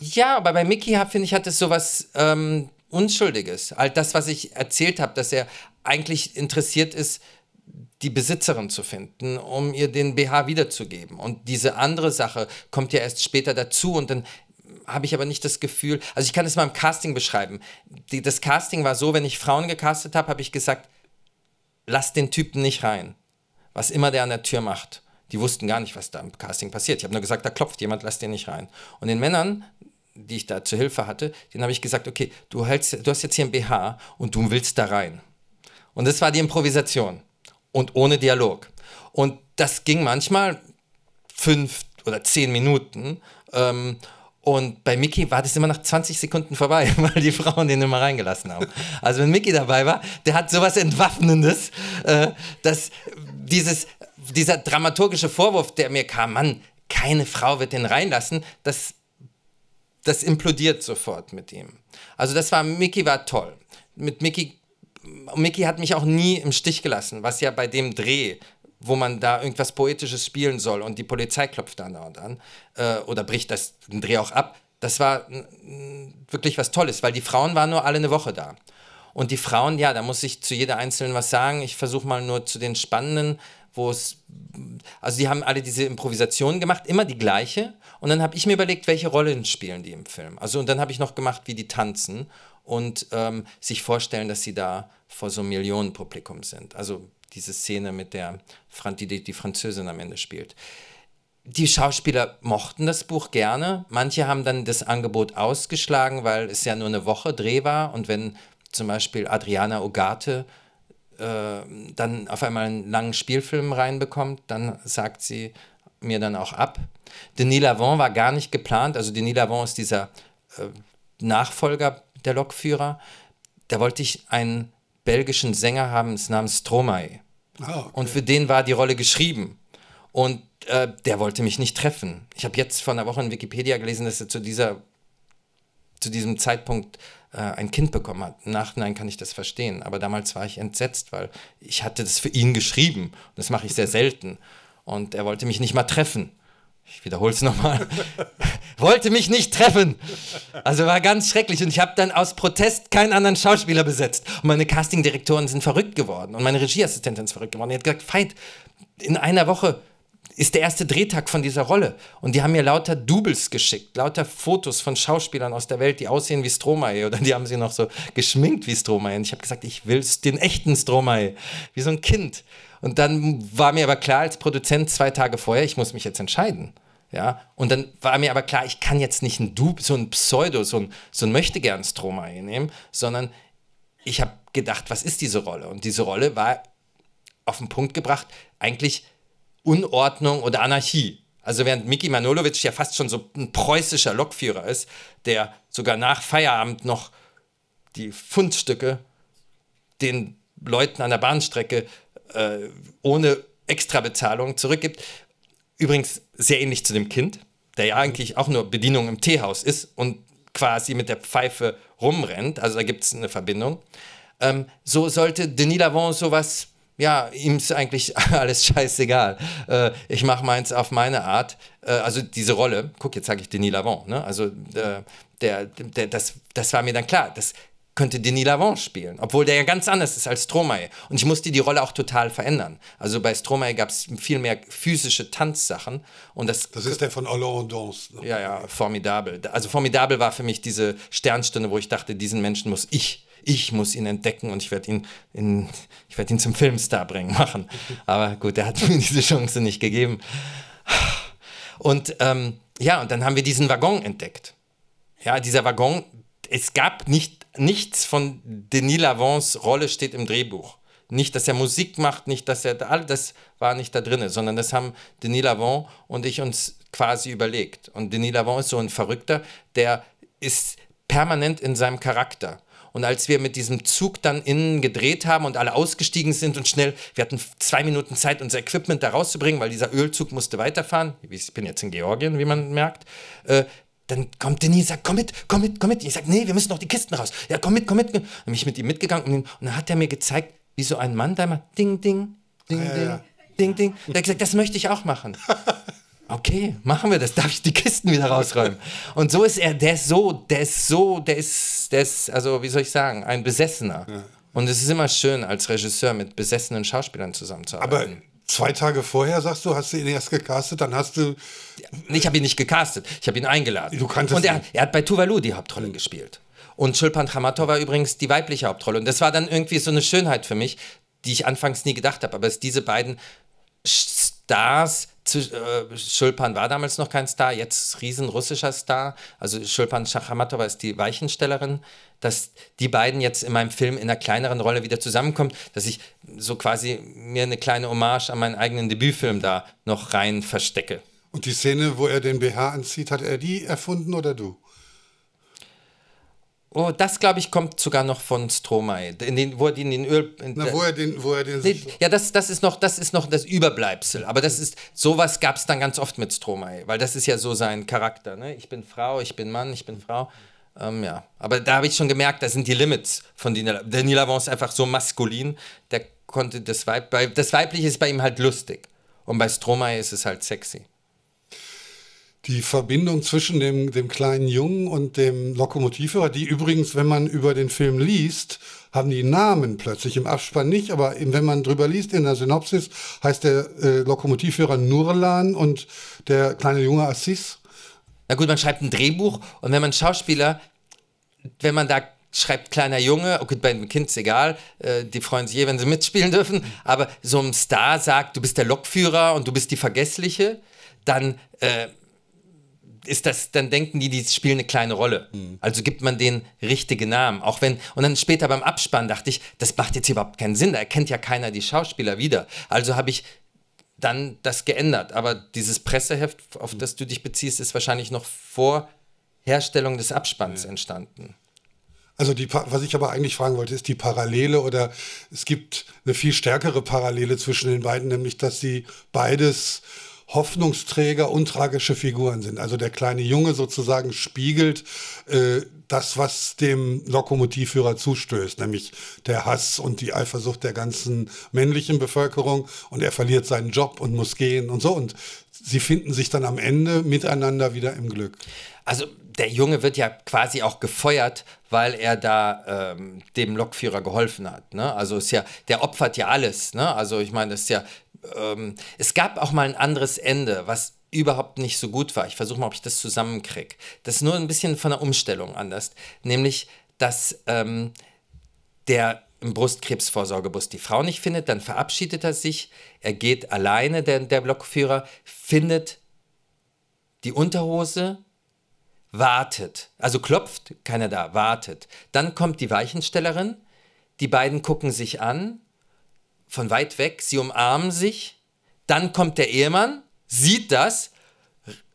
Ja, aber bei Mickey, finde ich, hat es sowas ähm, Unschuldiges. All das, was ich erzählt habe, dass er eigentlich interessiert ist, die Besitzerin zu finden, um ihr den BH wiederzugeben. Und diese andere Sache kommt ja erst später dazu und dann habe ich aber nicht das Gefühl, also ich kann es mal im Casting beschreiben. Die, das Casting war so, wenn ich Frauen gecastet habe, habe ich gesagt, lass den Typen nicht rein. Was immer der an der Tür macht. Die wussten gar nicht, was da im Casting passiert. Ich habe nur gesagt, da klopft jemand, lass den nicht rein. Und den Männern, die ich da zur Hilfe hatte, denen habe ich gesagt, okay, du, hältst, du hast jetzt hier ein BH und du willst da rein. Und das war die Improvisation. Und ohne Dialog. Und das ging manchmal fünf oder zehn Minuten. Ähm, und bei Mickey war das immer nach 20 Sekunden vorbei, weil die Frauen den immer reingelassen haben. Also wenn Mickey dabei war, der hat sowas Entwaffnendes, äh, dass dieses, dieser dramaturgische Vorwurf, der mir kam, Mann, keine Frau wird den reinlassen, das, das implodiert sofort mit ihm. Also das war, Mickey war toll. Mit Mickey, Mickey hat mich auch nie im Stich gelassen, was ja bei dem Dreh wo man da irgendwas Poetisches spielen soll und die Polizei klopft dann und an äh, oder bricht das, den Dreh auch ab. Das war wirklich was Tolles, weil die Frauen waren nur alle eine Woche da. Und die Frauen, ja, da muss ich zu jeder Einzelnen was sagen. Ich versuche mal nur zu den Spannenden, wo es, also die haben alle diese Improvisation gemacht, immer die gleiche. Und dann habe ich mir überlegt, welche Rollen spielen die im Film. Also und dann habe ich noch gemacht, wie die tanzen und ähm, sich vorstellen, dass sie da vor so einem Millionenpublikum sind. Also diese Szene mit der, die, die, die Französin am Ende spielt. Die Schauspieler mochten das Buch gerne. Manche haben dann das Angebot ausgeschlagen, weil es ja nur eine Woche Dreh war. Und wenn zum Beispiel Adriana Ogate äh, dann auf einmal einen langen Spielfilm reinbekommt, dann sagt sie mir dann auch ab. Denis Lavant war gar nicht geplant. Also Denis Lavant ist dieser äh, Nachfolger der Lokführer. Da wollte ich einen belgischen Sänger haben namens Stromae. Oh, okay. Und für den war die Rolle geschrieben. Und äh, der wollte mich nicht treffen. Ich habe jetzt vor einer Woche in Wikipedia gelesen, dass er zu, dieser, zu diesem Zeitpunkt äh, ein Kind bekommen hat. Im Nachhinein kann ich das verstehen. Aber damals war ich entsetzt, weil ich hatte das für ihn geschrieben. Das mache ich sehr selten. Und er wollte mich nicht mal treffen. Ich wiederhole es nochmal. wollte mich nicht treffen. Also war ganz schrecklich. Und ich habe dann aus Protest keinen anderen Schauspieler besetzt. Und meine Castingdirektoren sind verrückt geworden. Und meine Regieassistentin ist verrückt geworden. Die hat gesagt, Veit, in einer Woche ist der erste Drehtag von dieser Rolle. Und die haben mir lauter Doubles geschickt, lauter Fotos von Schauspielern aus der Welt, die aussehen wie Stromae. Oder die haben sie noch so geschminkt wie Stromae. Und ich habe gesagt, ich will den echten Stromae, wie so ein Kind. Und dann war mir aber klar als Produzent zwei Tage vorher, ich muss mich jetzt entscheiden. Ja, und dann war mir aber klar, ich kann jetzt nicht ein Dub, so ein Pseudo, so ein, so ein möchtegern Stromae nehmen, sondern ich habe gedacht, was ist diese Rolle? Und diese Rolle war auf den Punkt gebracht, eigentlich Unordnung oder Anarchie. Also während Miki Manolovic ja fast schon so ein preußischer Lokführer ist, der sogar nach Feierabend noch die Fundstücke den Leuten an der Bahnstrecke äh, ohne Extrabezahlung zurückgibt. Übrigens sehr ähnlich zu dem Kind, der ja eigentlich auch nur Bedienung im Teehaus ist und quasi mit der Pfeife rumrennt. Also da gibt es eine Verbindung. Ähm, so sollte Denis Lavant sowas ja, ihm ist eigentlich alles scheißegal. Äh, ich mache meins auf meine Art. Äh, also diese Rolle, guck, jetzt sage ich Denis Lavant, ne? also äh, der, der, das, das war mir dann klar, das könnte Denis Lavant spielen, obwohl der ja ganz anders ist als Stromae. Und ich musste die Rolle auch total verändern. Also bei Stromae gab es viel mehr physische Tanzsachen. Und das, das ist der von Hollande Danse. Ne? Ja, ja, formidabel. Also formidabel war für mich diese Sternstunde, wo ich dachte, diesen Menschen muss ich ich muss ihn entdecken und ich werde ihn, in, ich werd ihn zum Filmstar bringen, machen. Aber gut, er hat mir diese Chance nicht gegeben. Und ähm, ja, und dann haben wir diesen Waggon entdeckt. Ja, dieser Waggon, es gab nicht, nichts von Denis Lavants Rolle steht im Drehbuch. Nicht, dass er Musik macht, nicht, dass er, all das war nicht da drin, sondern das haben Denis Lavant und ich uns quasi überlegt. Und Denis Lavant ist so ein Verrückter, der ist permanent in seinem Charakter. Und als wir mit diesem Zug dann innen gedreht haben und alle ausgestiegen sind und schnell, wir hatten zwei Minuten Zeit, unser Equipment da rauszubringen, weil dieser Ölzug musste weiterfahren. Ich bin jetzt in Georgien, wie man merkt. Äh, dann kommt Denis und sagt, komm mit, komm mit, komm mit. Ich sage, nee, wir müssen noch die Kisten raus. Ja, komm mit, komm mit. Dann bin ich mit ihm mitgegangen und, dann hat er mir gezeigt, wie so ein Mann da immer ding, ding, ding, ja, ding, ja. ding, ding. Der hat gesagt, das möchte ich auch machen. okay, machen wir das. Darf ich die Kisten wieder rausräumen? Und so ist er, der ist so, der ist so, der ist, der ist, also wie soll ich sagen, ein Besessener. Ja. Und es ist immer schön, als Regisseur mit besessenen Schauspielern zusammenzuarbeiten. Aber zwei Tage vorher, sagst du, hast du ihn erst gecastet, dann hast du. Ich habe ihn nicht gecastet, ich habe ihn eingeladen. Du kanntest Und er, er hat bei Tuvalu die Hauptrolle gespielt. Und Schulpan Tramatov war übrigens die weibliche Hauptrolle. Und das war dann irgendwie so eine Schönheit für mich, die ich anfangs nie gedacht habe. Aber es diese beiden Stars Schulpan war damals noch kein Star, jetzt riesen russischer Star. Also Schulpan Schachmatova ist die Weichenstellerin, dass die beiden jetzt in meinem Film in einer kleineren Rolle wieder zusammenkommen, dass ich so quasi mir eine kleine Hommage an meinen eigenen Debütfilm da noch rein verstecke. Und die Szene, wo er den BH anzieht, hat er die erfunden oder du? Oh, das glaube ich kommt sogar noch von Stromae, in den, wo er den, den Öl. Na, wo er den, wo er den. Nee, ja, das, das ist noch, das ist noch das Überbleibsel. Aber das ist, sowas gab es dann ganz oft mit Stromae, weil das ist ja so sein Charakter. Ne? Ich bin Frau, ich bin Mann, ich bin Frau. Ähm, ja, aber da habe ich schon gemerkt, da sind die Limits von Lavant. Denis Lavant ist einfach so maskulin, der konnte das Weib, das Weibliche ist bei ihm halt lustig. Und bei Stromae ist es halt sexy. Die Verbindung zwischen dem, dem kleinen Jungen und dem Lokomotivführer, die übrigens, wenn man über den Film liest, haben die Namen plötzlich im Abspann nicht, aber wenn man drüber liest in der Synopsis, heißt der äh, Lokomotivführer Nurlan und der kleine Junge Assis. Na gut, man schreibt ein Drehbuch und wenn man Schauspieler, wenn man da schreibt kleiner Junge, okay, bei dem Kind ist egal, äh, die freuen sich eh, wenn sie mitspielen dürfen, aber so ein Star sagt, du bist der Lokführer und du bist die Vergessliche, dann äh, ist das, dann denken die, die spielen eine kleine Rolle. Mhm. Also gibt man den richtigen Namen. Auch wenn, und dann später beim Abspann dachte ich, das macht jetzt überhaupt keinen Sinn, da erkennt ja keiner die Schauspieler wieder. Also habe ich dann das geändert. Aber dieses Presseheft, auf das du dich beziehst, ist wahrscheinlich noch vor Herstellung des Abspanns ja. entstanden. Also die, was ich aber eigentlich fragen wollte, ist die Parallele oder es gibt eine viel stärkere Parallele zwischen den beiden, nämlich dass sie beides Hoffnungsträger und tragische Figuren sind. Also der kleine Junge sozusagen spiegelt äh, das, was dem Lokomotivführer zustößt, nämlich der Hass und die Eifersucht der ganzen männlichen Bevölkerung. Und er verliert seinen Job und muss gehen und so. Und sie finden sich dann am Ende miteinander wieder im Glück. Also der Junge wird ja quasi auch gefeuert, weil er da ähm, dem Lokführer geholfen hat. Ne? Also ist ja, der opfert ja alles. Ne? Also ich meine, das ist ja ähm, es gab auch mal ein anderes Ende, was überhaupt nicht so gut war. Ich versuche mal, ob ich das zusammenkriege. Das ist nur ein bisschen von der Umstellung anders. Nämlich, dass ähm, der im Brustkrebsvorsorgebus die Frau nicht findet, dann verabschiedet er sich, er geht alleine, der, der Blockführer, findet die Unterhose, wartet, also klopft, keiner da, wartet. Dann kommt die Weichenstellerin, die beiden gucken sich an, von weit weg, sie umarmen sich, dann kommt der Ehemann, sieht das,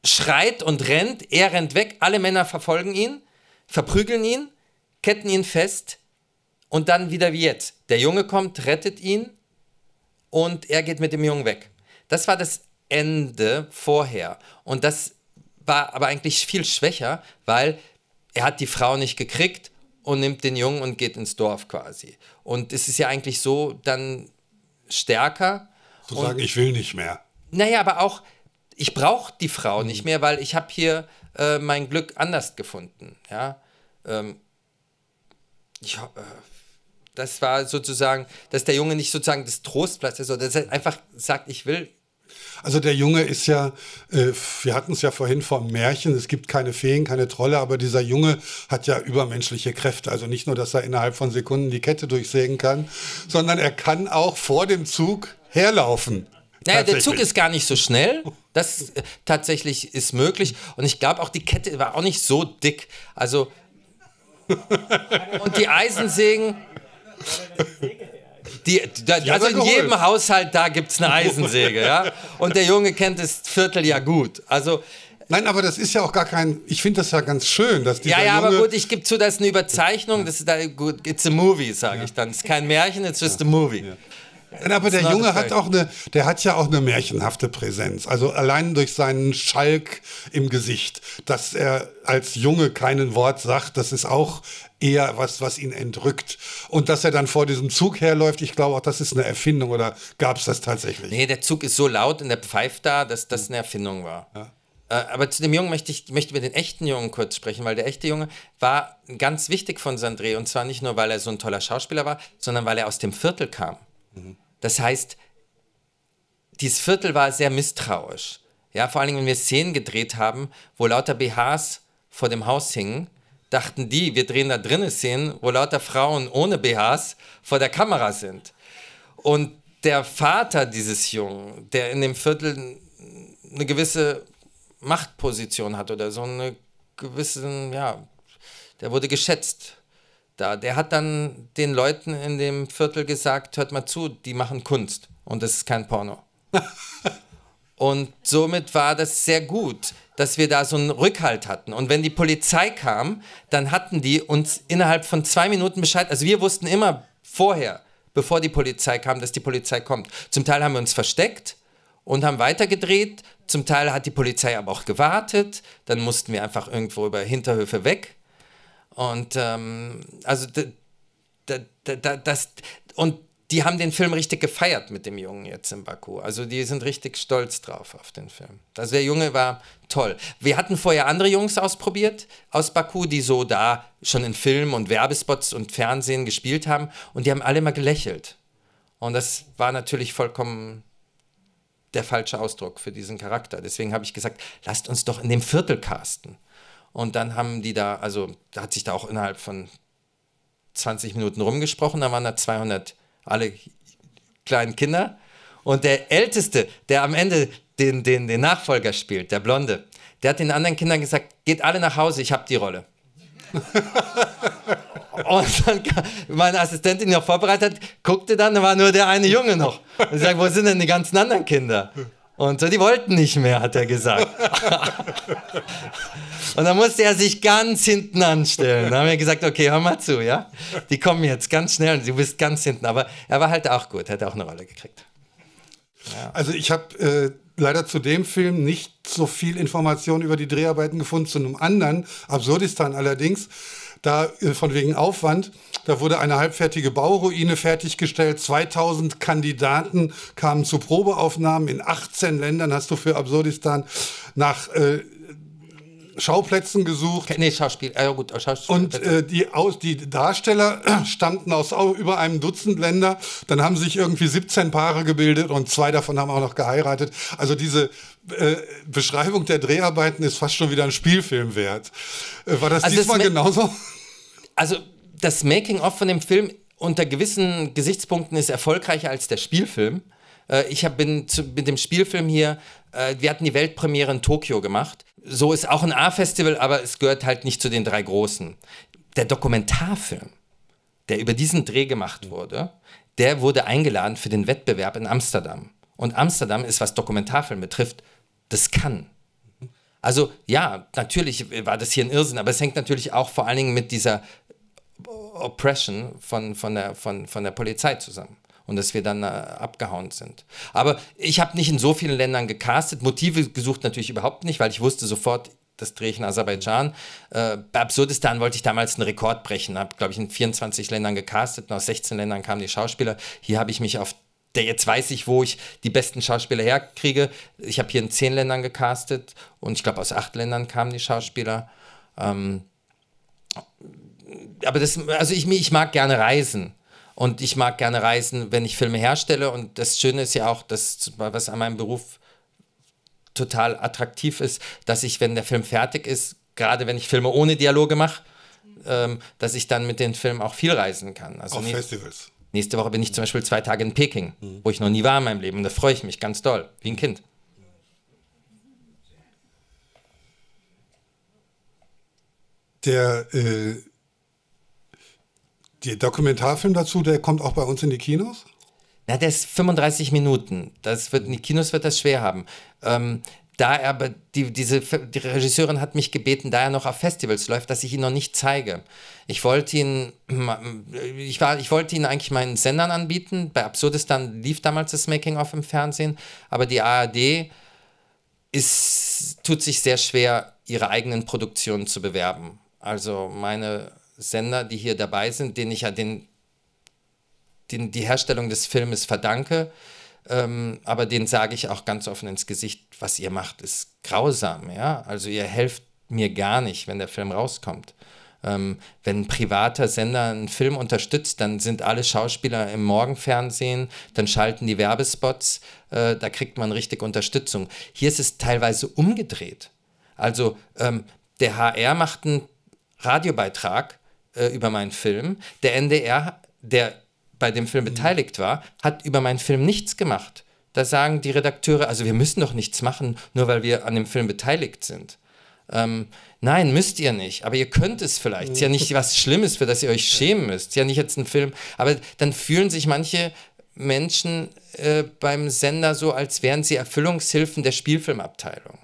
schreit und rennt, er rennt weg, alle Männer verfolgen ihn, verprügeln ihn, ketten ihn fest und dann wieder wie jetzt. Der Junge kommt, rettet ihn und er geht mit dem Jungen weg. Das war das Ende vorher und das war aber eigentlich viel schwächer, weil er hat die Frau nicht gekriegt und nimmt den Jungen und geht ins Dorf quasi. Und es ist ja eigentlich so, dann stärker. Zu sagen, ich will nicht mehr. Naja, aber auch, ich brauche die Frau mhm. nicht mehr, weil ich habe hier äh, mein Glück anders gefunden. Ja? Ähm, ich, äh, das war sozusagen, dass der Junge nicht sozusagen das Trostplatz ist, sondern dass er einfach sagt, ich will also der Junge ist ja, äh, wir hatten es ja vorhin vom Märchen, es gibt keine Feen, keine Trolle, aber dieser Junge hat ja übermenschliche Kräfte. Also nicht nur, dass er innerhalb von Sekunden die Kette durchsägen kann, sondern er kann auch vor dem Zug herlaufen. Naja, der Zug ist gar nicht so schnell. Das äh, tatsächlich ist möglich. Und ich glaube auch, die Kette war auch nicht so dick. Also. und die Eisensägen. Die, da, also in jedem Haushalt da gibt es eine Eisensäge, ja. Und der Junge kennt das Viertel ja gut. Also Nein, aber das ist ja auch gar kein. Ich finde das ja ganz schön, dass dieser Ja, ja, Junge aber gut, ich gebe zu, das ist eine Überzeichnung. Das ist da, gut, it's a movie, sage ja. ich dann. Es ist kein Märchen, it's just a movie. Ja. Aber der Junge hat auch eine, der hat ja auch eine märchenhafte Präsenz. Also allein durch seinen Schalk im Gesicht, dass er als Junge keinen Wort sagt, das ist auch eher was, was ihn entrückt. Und dass er dann vor diesem Zug herläuft, ich glaube auch, das ist eine Erfindung oder gab es das tatsächlich? Nee, der Zug ist so laut und der pfeift da, dass das eine Erfindung war. Ja. Äh, aber zu dem Jungen möchte ich möchte mit den echten Jungen kurz sprechen, weil der echte Junge war ganz wichtig von Sandré und zwar nicht nur, weil er so ein toller Schauspieler war, sondern weil er aus dem Viertel kam. Mhm. Das heißt, dieses Viertel war sehr misstrauisch. Ja, vor allem, wenn wir Szenen gedreht haben, wo lauter BHs vor dem Haus hingen, dachten die, wir drehen da drinnen Szenen, wo lauter Frauen ohne BHs vor der Kamera sind. Und der Vater dieses Jungen, der in dem Viertel eine gewisse Machtposition hat oder so eine gewisse, ja, der wurde geschätzt da. Der hat dann den Leuten in dem Viertel gesagt, hört mal zu, die machen Kunst und das ist kein Porno. und somit war das sehr gut, dass wir da so einen Rückhalt hatten. Und wenn die Polizei kam, dann hatten die uns innerhalb von zwei Minuten Bescheid. Also wir wussten immer vorher, bevor die Polizei kam, dass die Polizei kommt. Zum Teil haben wir uns versteckt und haben weitergedreht. Zum Teil hat die Polizei aber auch gewartet. Dann mussten wir einfach irgendwo über Hinterhöfe weg. Und ähm, also da, da, da, das und die haben den Film richtig gefeiert mit dem Jungen jetzt in Baku. Also die sind richtig stolz drauf auf den Film. Also der Junge war toll. Wir hatten vorher andere Jungs ausprobiert aus Baku, die so da schon in Filmen und Werbespots und Fernsehen gespielt haben und die haben alle mal gelächelt. Und das war natürlich vollkommen der falsche Ausdruck für diesen Charakter. Deswegen habe ich gesagt, lasst uns doch in dem Viertel casten. Und dann haben die da, also da hat sich da auch innerhalb von 20 Minuten rumgesprochen, da waren da 200, alle kleinen Kinder. Und der Älteste, der am Ende den, den, den Nachfolger spielt, der Blonde, der hat den anderen Kindern gesagt, geht alle nach Hause, ich habe die Rolle. Und dann meine Assistentin, die noch vorbereitet hat, guckte dann, da war nur der eine Junge noch. Und sie sagt, wo sind denn die ganzen anderen Kinder? Und so, die wollten nicht mehr, hat er gesagt. und dann musste er sich ganz hinten anstellen. Dann haben wir gesagt, okay, hör mal zu, ja? Die kommen jetzt ganz schnell und du bist ganz hinten. Aber er war halt auch gut, hat auch eine Rolle gekriegt. Ja. Also ich habe äh, leider zu dem Film nicht so viel Informationen über die Dreharbeiten gefunden, zu einem anderen, Absurdistan allerdings da äh, von wegen Aufwand. Da wurde eine halbfertige Bauruine fertiggestellt. 2000 Kandidaten kamen zu Probeaufnahmen in 18 Ländern. Hast du für Absurdistan nach äh, Schauplätzen gesucht. Nee, Schauspiel. Äh, gut, Schauspiel. Und äh, die, aus, die Darsteller stammten aus über einem Dutzend Länder. Dann haben sich irgendwie 17 Paare gebildet und zwei davon haben auch noch geheiratet. Also diese äh, Beschreibung der Dreharbeiten ist fast schon wieder ein Spielfilm wert. Äh, war das also diesmal genauso? Also das Making-of von dem Film unter gewissen Gesichtspunkten ist erfolgreicher als der Spielfilm. Äh, ich hab, bin zu, mit dem Spielfilm hier, äh, wir hatten die Weltpremiere in Tokio gemacht. So ist auch ein A-Festival, aber es gehört halt nicht zu den drei großen. Der Dokumentarfilm, der über diesen Dreh gemacht wurde, der wurde eingeladen für den Wettbewerb in Amsterdam. Und Amsterdam ist, was Dokumentarfilm betrifft, das kann. Also ja, natürlich war das hier ein Irrsinn, aber es hängt natürlich auch vor allen Dingen mit dieser Oppression von, von, der, von, von der Polizei zusammen und dass wir dann äh, abgehauen sind. Aber ich habe nicht in so vielen Ländern gecastet, Motive gesucht natürlich überhaupt nicht, weil ich wusste sofort, das drehe ich in Aserbaidschan. Äh, bei Absurdistan wollte ich damals einen Rekord brechen, habe, glaube ich, in 24 Ländern gecastet und aus 16 Ländern kamen die Schauspieler. Hier habe ich mich auf der jetzt weiß ich, wo ich die besten Schauspieler herkriege. Ich habe hier in zehn Ländern gecastet und ich glaube, aus acht Ländern kamen die Schauspieler. Ähm, aber das, also ich, ich mag gerne reisen. Und ich mag gerne reisen, wenn ich Filme herstelle. Und das Schöne ist ja auch, dass, was an meinem Beruf total attraktiv ist, dass ich, wenn der Film fertig ist, gerade wenn ich Filme ohne Dialoge mache, ähm, dass ich dann mit den Filmen auch viel reisen kann. Also Auf Festivals. Nächste Woche bin ich zum Beispiel zwei Tage in Peking, mhm. wo ich noch nie war in meinem Leben. Und da freue ich mich ganz doll, wie ein Kind. Der, äh, der Dokumentarfilm dazu, der kommt auch bei uns in die Kinos? Na, der ist 35 Minuten. Das wird, die Kinos wird das schwer haben. Ähm, da er aber, die, diese, die Regisseurin hat mich gebeten, da er noch auf Festivals läuft, dass ich ihn noch nicht zeige. Ich wollte ihn, ich, war, ich wollte ihn eigentlich meinen Sendern anbieten. Bei Absurdistan lief damals das Making-of im Fernsehen, aber die ARD ist, tut sich sehr schwer, ihre eigenen Produktionen zu bewerben. Also meine Sender, die hier dabei sind, denen ich ja den, den, die Herstellung des Filmes verdanke, ähm, aber denen sage ich auch ganz offen ins Gesicht, was ihr macht, ist grausam. Ja? Also ihr helft mir gar nicht, wenn der Film rauskommt. Ähm, wenn ein privater Sender einen Film unterstützt, dann sind alle Schauspieler im Morgenfernsehen, dann schalten die Werbespots, äh, da kriegt man richtig Unterstützung. Hier ist es teilweise umgedreht. Also ähm, der HR macht einen Radiobeitrag äh, über meinen Film, der NDR, der bei dem Film mhm. beteiligt war, hat über meinen Film nichts gemacht. Da sagen die Redakteure, also wir müssen doch nichts machen, nur weil wir an dem Film beteiligt sind. Ähm, nein, müsst ihr nicht, aber ihr könnt es vielleicht. Es ist ja nicht was Schlimmes, für das ihr euch schämen müsst. Es ist ja nicht jetzt ein Film, aber dann fühlen sich manche Menschen äh, beim Sender so, als wären sie Erfüllungshilfen der Spielfilmabteilung.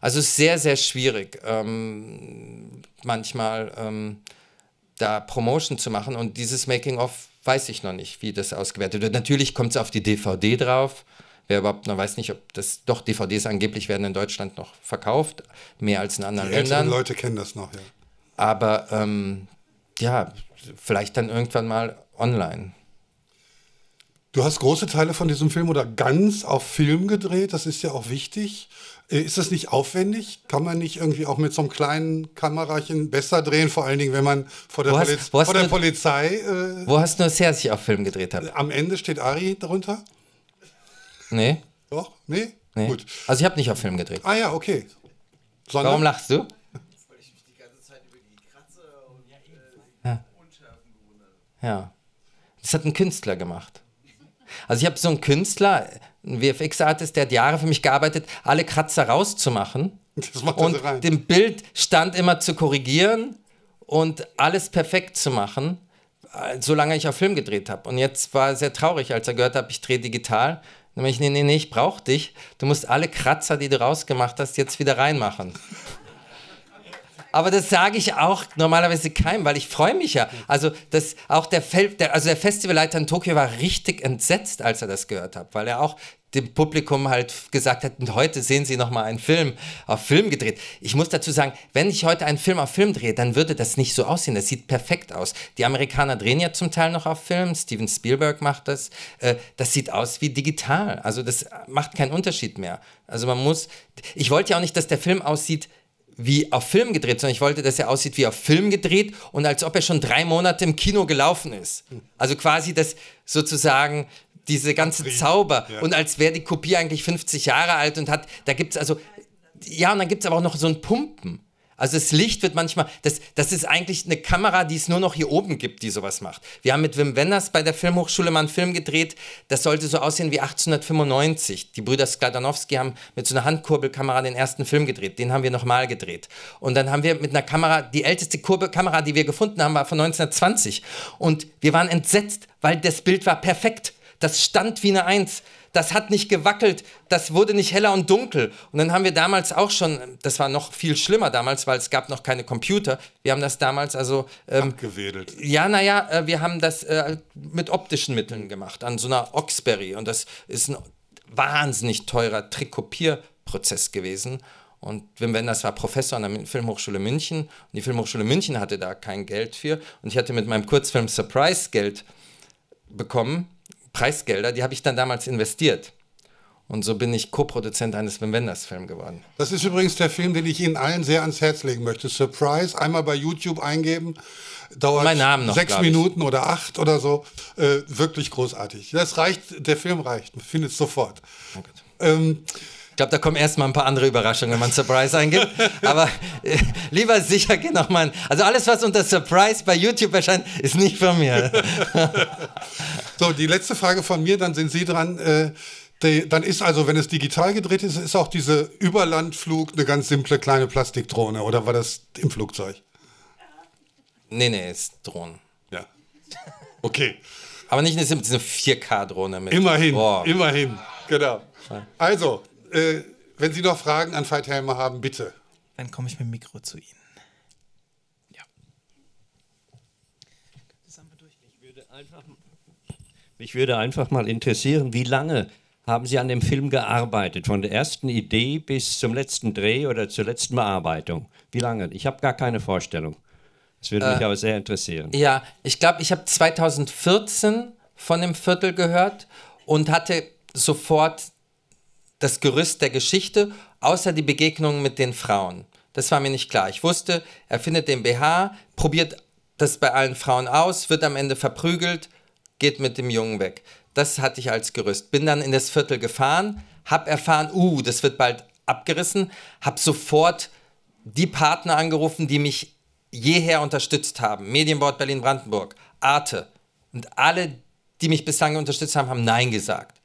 Also es ist sehr, sehr schwierig, ähm, manchmal ähm, da Promotion zu machen und dieses Making-of weiß ich noch nicht, wie das ausgewertet wird. Natürlich kommt es auf die DVD drauf. Wer überhaupt noch weiß nicht, ob das doch DVDs angeblich werden in Deutschland noch verkauft, mehr als in anderen die Ländern. Leute kennen das noch, ja. Aber ähm, ja, vielleicht dann irgendwann mal online. Du hast große Teile von diesem Film oder ganz auf Film gedreht, das ist ja auch wichtig. Äh, ist das nicht aufwendig? Kann man nicht irgendwie auch mit so einem kleinen Kamerachen besser drehen, vor allen Dingen, wenn man vor der, Wo hast- Poliz wo hast vor der du- Polizei äh, Wo hast du es her, dass ich auf Film gedreht habe? am Ende steht Ari darunter? Nee, Doch? Nee? nee. Gut. Also ich habe nicht auf Film gedreht. Ah ja, okay. Sondern, Warum lachst du? Ja. ja. Das hat ein Künstler gemacht. Also ich habe so einen Künstler, einen VFX-Artist, der hat Jahre für mich gearbeitet, alle Kratzer rauszumachen Das macht und dem Bild stand immer zu korrigieren und alles perfekt zu machen, äh, solange ich auf Film gedreht habe. Und jetzt war er sehr traurig, als er gehört hat, ich drehe digital. Dann habe ich, nee, nee, nee, ich brauche dich. Du musst alle Kratzer, die du rausgemacht hast, jetzt wieder reinmachen. Aber das sage ich auch normalerweise keinem, weil ich freue mich ja. Also, das, auch der, Fel der, also der Festivalleiter in Tokio war richtig entsetzt, als er das gehört hat, weil er auch dem Publikum halt gesagt hat, heute sehen Sie noch mal einen Film auf Film gedreht. Ich muss dazu sagen, wenn ich heute einen Film auf Film drehe, dann würde das nicht so aussehen. Das sieht perfekt aus. Die Amerikaner drehen ja zum Teil noch auf Film. Steven Spielberg macht das. Äh, Das sieht aus wie digital. Also das macht keinen Unterschied mehr. Also man muss, ich wollte ja auch nicht, dass der Film aussieht wie auf Film gedreht, sondern ich wollte, dass er aussieht wie auf Film gedreht und als ob er schon drei Monate im Kino gelaufen ist. Also quasi das sozusagen diese ganze Abbrief. Zauber Ja. und als wäre die Kopie eigentlich 50 Jahre alt und hat, da gibt es also, ja und dann gibt es aber auch noch so ein Pumpen. Also das Licht wird manchmal, das, das ist eigentlich eine Kamera, die es nur noch hier oben gibt, die sowas macht. Wir haben mit Wim Wenders bei der Filmhochschule mal einen Film gedreht, das sollte so aussehen wie 1895. Die Brüder Skladanowski haben mit so einer Handkurbelkamera den ersten Film gedreht, den haben wir nochmal gedreht. Und dann haben wir mit einer Kamera, die älteste Kurbelkamera, die wir gefunden haben, war von 1920. Und wir waren entsetzt, weil das Bild war perfekt. Das stand wie eine Eins. Das hat nicht gewackelt, das wurde nicht heller und dunkel. Und dann haben wir damals auch schon, das war noch viel schlimmer damals, weil es gab noch keine Computer. Wir haben das damals also, ähm, Abgewedelt. ja, naja, äh, wir haben das äh, mit optischen Mitteln gemacht, an so einer Oxberry. Und das ist ein wahnsinnig teurer Trickkopierprozess gewesen. Und Wim Wenders war Professor an der Filmhochschule München. Und die Filmhochschule München hatte da kein Geld für. Und ich hatte mit meinem Kurzfilm Surprise Geld bekommen, Preisgelder, die habe ich dann damals investiert. Und so bin ich Co-Produzent eines Wim Wenders Film geworden. Das ist übrigens der Film, den ich Ihnen allen sehr ans Herz legen möchte. Surprise, einmal bei YouTube eingeben. Dauert Mein Namen noch, sechs. Minuten oder acht oder so. Äh, wirklich großartig. Das reicht, der Film reicht. Man findet es sofort. Ähm, Ich glaube, da kommen erstmal ein paar andere Überraschungen, wenn man Surprise eingibt. Aber äh, lieber sicher geh noch mal. Also alles, was unter Surprise bei YouTube erscheint, ist nicht von mir. so, die letzte Frage von mir, dann sind Sie dran. Äh, die, dann ist also, wenn es digital gedreht ist, ist auch diese Überlandflug eine ganz simple kleine Plastikdrohne oder war das im Flugzeug? nee, nee, ist Drohnen. Ja. Okay. Aber nicht eine, Sim- eine 4K-Drohne mit. Immerhin, Boah. immerhin. Genau. Also, äh, wenn Sie noch Fragen an Veit Helmer haben, bitte. Dann komme ich mit dem Mikro zu Ihnen. Ja. Mich würde einfach mal interessieren, wie lange haben Sie an dem Film gearbeitet? Von der ersten Idee bis zum letzten Dreh oder zur letzten Bearbeitung? Wie lange? Ich habe gar keine Vorstellung. Das würde mich aber sehr interessieren. Ja, ich glaube, ich habe 2014 von dem Viertel gehört und hatte sofort das Gerüst der Geschichte, außer die Begegnung mit den Frauen. Das war mir nicht klar. Ich wusste, er findet den BH, probiert das bei allen Frauen aus, wird am Ende verprügelt, geht mit dem Jungen weg. Das hatte ich als Gerüst. Bin dann in das Viertel gefahren, hab erfahren, uh, das wird bald abgerissen, hab sofort die Partner angerufen, die mich jeher unterstützt haben. Medienbord Berlin-Brandenburg, Arte. Und alle, die mich bislang unterstützt haben, haben Nein gesagt.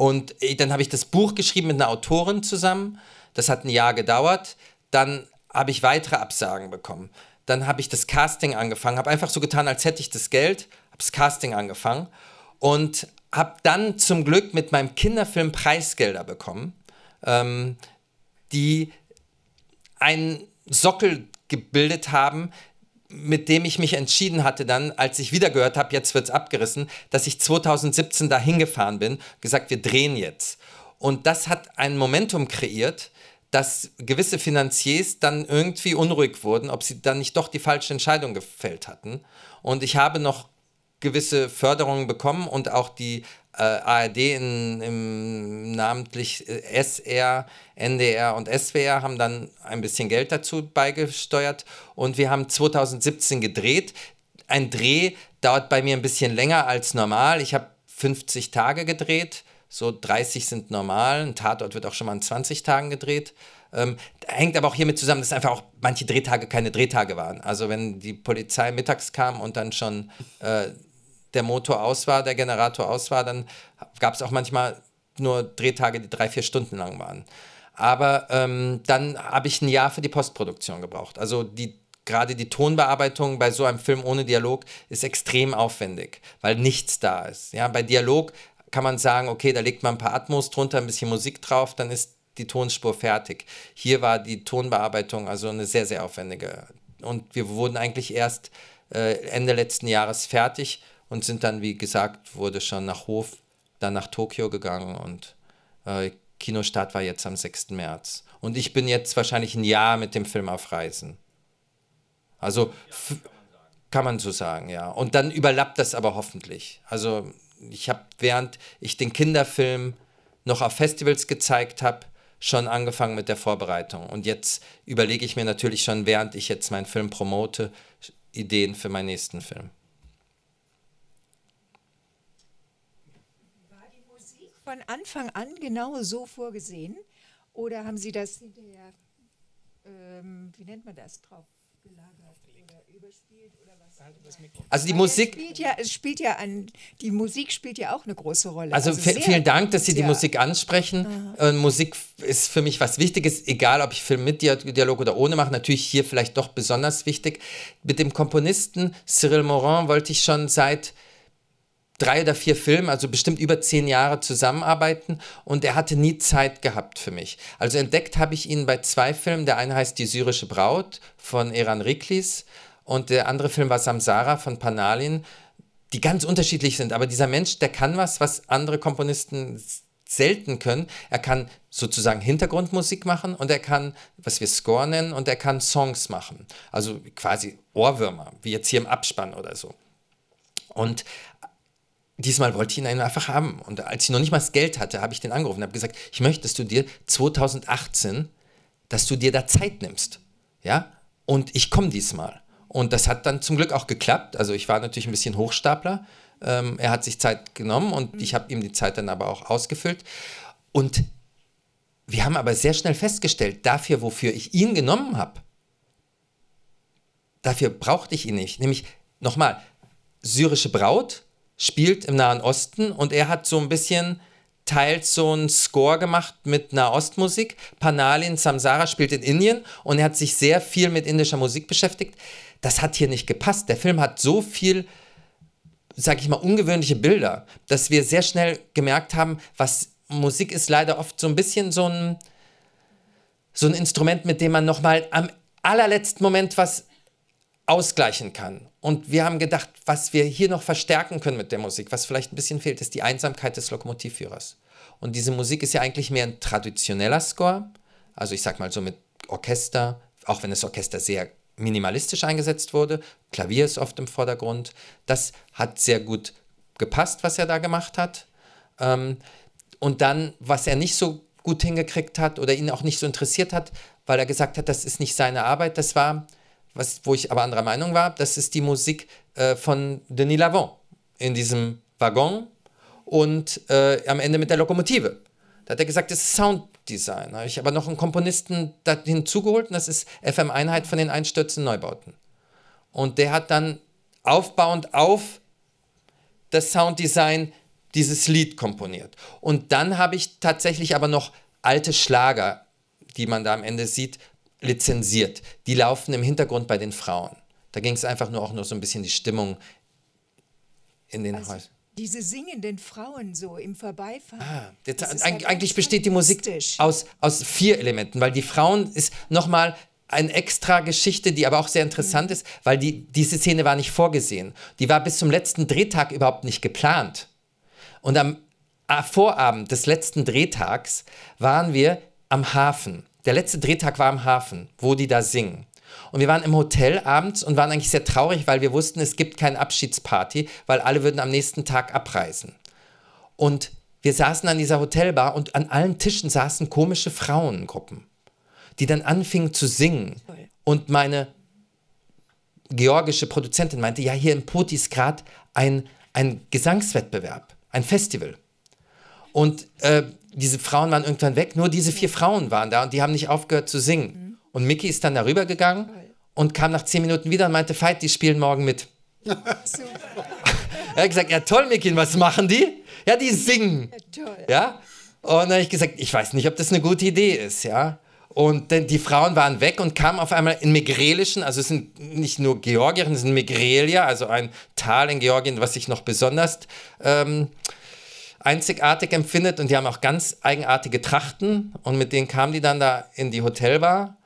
Und äh, dann habe ich das Buch geschrieben mit einer Autorin zusammen. Das hat ein Jahr gedauert. Dann habe ich weitere Absagen bekommen. Dann habe ich das Casting angefangen, habe einfach so getan, als hätte ich das Geld, habe das Casting angefangen und habe dann zum Glück mit meinem Kinderfilm Preisgelder bekommen, ähm, die einen Sockel gebildet haben, mit dem ich mich entschieden hatte dann, als ich wieder gehört habe, jetzt wird's abgerissen, dass ich 2017 da hingefahren bin, gesagt, wir drehen jetzt. Und das hat ein Momentum kreiert, dass gewisse Finanziers dann irgendwie unruhig wurden, ob sie dann nicht doch die falsche Entscheidung gefällt hatten. Und ich habe noch gewisse Förderungen bekommen und auch die äh, ARD in, im namentlich äh, SR, NDR und SWR haben dann ein bisschen Geld dazu beigesteuert und wir haben 2017 gedreht. Ein Dreh dauert bei mir ein bisschen länger als normal. Ich habe 50 Tage gedreht, so 30 sind normal. Ein Tatort wird auch schon mal in 20 Tagen gedreht. Ähm, hängt aber auch hiermit zusammen, dass einfach auch manche Drehtage keine Drehtage waren. Also wenn die Polizei mittags kam und dann schon äh, der Motor aus war, der Generator aus war, dann gab es auch manchmal nur Drehtage, die drei, vier Stunden lang waren. Aber ähm, dann habe ich ein Jahr für die Postproduktion gebraucht. Also die gerade die Tonbearbeitung bei so einem Film ohne Dialog ist extrem aufwendig, weil nichts da ist. Ja, bei Dialog kann man sagen, okay, da legt man ein paar Atmos drunter, ein bisschen Musik drauf, dann ist die Tonspur fertig. Hier war die Tonbearbeitung also eine sehr, sehr aufwendige. Und wir wurden eigentlich erst äh, Ende letzten Jahres fertig und sind dann, wie gesagt, wurde schon nach Hof, dann nach Tokio gegangen und äh, Kinostart war jetzt am 6. März. Und ich bin jetzt wahrscheinlich ein Jahr mit dem Film auf Reisen. Also ja, kann, man kann man so sagen, ja. Und dann überlappt das aber hoffentlich. Also ich habe, während ich den Kinderfilm noch auf Festivals gezeigt habe, schon angefangen mit der Vorbereitung. Und jetzt überlege ich mir natürlich schon, während ich jetzt meinen Film promote, Ideen für meinen nächsten Film. Von Anfang an genau so vorgesehen? Oder haben Sie das hinterher, ähm, wie nennt man das, drauf gelagert oder überspielt oder was? Also die Weil Musik. Spielt, ja, es spielt ja an, die Musik spielt ja auch eine große Rolle. Also, also vielen Dank, dass Sie die Musik ansprechen. Äh, Musik ist für mich was Wichtiges, egal ob ich Film mit Dialog oder ohne mache. Natürlich hier vielleicht doch besonders wichtig. Mit dem Komponisten Cyril Morin wollte ich schon seit drei oder vier Filmen, also bestimmt über zehn Jahre zusammenarbeiten und er hatte nie Zeit gehabt für mich. Also entdeckt habe ich ihn bei zwei Filmen. Der eine heißt Die syrische Braut von Eran Riklis und der andere Film war Samsara von Panalin, die ganz unterschiedlich sind. Aber dieser Mensch, der kann was, was andere Komponisten selten können. Er kann sozusagen Hintergrundmusik machen und er kann, was wir Score nennen, und er kann Songs machen. Also quasi Ohrwürmer, wie jetzt hier im Abspann oder so. Und diesmal wollte ich ihn einfach haben. Und als ich noch nicht mal das Geld hatte, habe ich den angerufen und habe gesagt, ich möchte, dass du dir 2018, dass du dir da Zeit nimmst. Ja? Und ich komme diesmal. Und das hat dann zum Glück auch geklappt. Also ich war natürlich ein bisschen Hochstapler. Ähm, er hat sich Zeit genommen und mhm. ich habe ihm die Zeit dann aber auch ausgefüllt. Und wir haben aber sehr schnell festgestellt, dafür, wofür ich ihn genommen habe, dafür brauchte ich ihn nicht. Nämlich, nochmal, syrische Braut, spielt im Nahen Osten und er hat so ein bisschen teils so einen Score gemacht mit Nahostmusik. Panalin Samsara spielt in Indien und er hat sich sehr viel mit indischer Musik beschäftigt. Das hat hier nicht gepasst. Der Film hat so viel, sag ich mal, ungewöhnliche Bilder, dass wir sehr schnell gemerkt haben, was Musik ist leider oft so ein bisschen so ein, so ein Instrument, mit dem man nochmal am allerletzten Moment was ausgleichen kann. Und wir haben gedacht, was wir hier noch verstärken können mit der Musik, was vielleicht ein bisschen fehlt, ist die Einsamkeit des Lokomotivführers. Und diese Musik ist ja eigentlich mehr ein traditioneller Score, also ich sag mal so mit Orchester, auch wenn das Orchester sehr minimalistisch eingesetzt wurde. Klavier ist oft im Vordergrund. Das hat sehr gut gepasst, was er da gemacht hat. Ähm, und dann, was er nicht so gut hingekriegt hat oder ihn auch nicht so interessiert hat, weil er gesagt hat, das ist nicht seine Arbeit, das war was, wo ich aber anderer Meinung war, das ist die Musik äh, von Denis Lavant in diesem Waggon und äh, am Ende mit der Lokomotive. Da hat er gesagt, das ist Sounddesign. Da habe ich aber noch einen Komponisten hinzugeholt und das ist FM-Einheit von den Einstürzen Neubauten. Und der hat dann aufbauend auf das Sounddesign dieses Lied komponiert. Und dann habe ich tatsächlich aber noch alte Schlager, die man da am Ende sieht, lizenziert. Die laufen im Hintergrund bei den Frauen. Da ging es einfach nur auch nur so ein bisschen die Stimmung in den also, Häusern. Diese singenden Frauen so im Vorbeifahren. Ah, jetzt, eigentlich, eigentlich besteht die Musik aus, aus vier Elementen, weil die Frauen ist nochmal eine extra Geschichte, die aber auch sehr interessant mhm. ist, weil die, diese Szene war nicht vorgesehen. Die war bis zum letzten Drehtag überhaupt nicht geplant. Und am Vorabend des letzten Drehtags waren wir am Hafen der letzte Drehtag war am Hafen, wo die da singen. Und wir waren im Hotel abends und waren eigentlich sehr traurig, weil wir wussten, es gibt keine Abschiedsparty, weil alle würden am nächsten Tag abreisen. Und wir saßen an dieser Hotelbar und an allen Tischen saßen komische Frauengruppen, die dann anfingen zu singen. Und meine georgische Produzentin meinte, ja, hier in Poti ist gerade ein, ein Gesangswettbewerb, ein Festival. Und äh, diese Frauen waren irgendwann weg, nur diese vier Frauen waren da und die haben nicht aufgehört zu singen. Und Mickey ist dann darüber gegangen und kam nach zehn Minuten wieder und meinte, Veit, die spielen morgen mit. er hat gesagt, ja toll, Mickey, was machen die? Ja, die singen. Toll. Ja? Und dann habe ich gesagt, ich weiß nicht, ob das eine gute Idee ist, ja. Und denn die Frauen waren weg und kamen auf einmal in Megrelischen, also es sind nicht nur Georgierinnen, es sind Megrelia, also ein Tal in Georgien, was sich noch besonders ähm, einzigartig empfindet. Und die haben auch ganz eigenartige Trachten und mit denen kamen die dann da in die Hotelbar.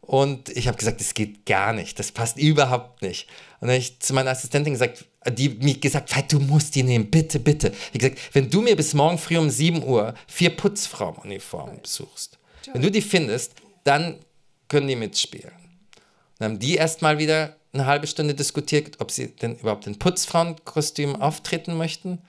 Und ich habe gesagt, das geht gar nicht, das passt überhaupt nicht. Und dann habe ich zu meiner Assistentin gesagt, die mir gesagt, "Veit, du musst die nehmen, bitte, bitte. Ich habe gesagt, wenn du mir bis morgen früh um 7 Uhr vier Putzfrauenuniformen suchst, wenn du die findest, dann können die mitspielen. Dann haben die erstmal wieder eine halbe Stunde diskutiert, ob sie denn überhaupt in Putzfrauenkostüm auftreten möchten.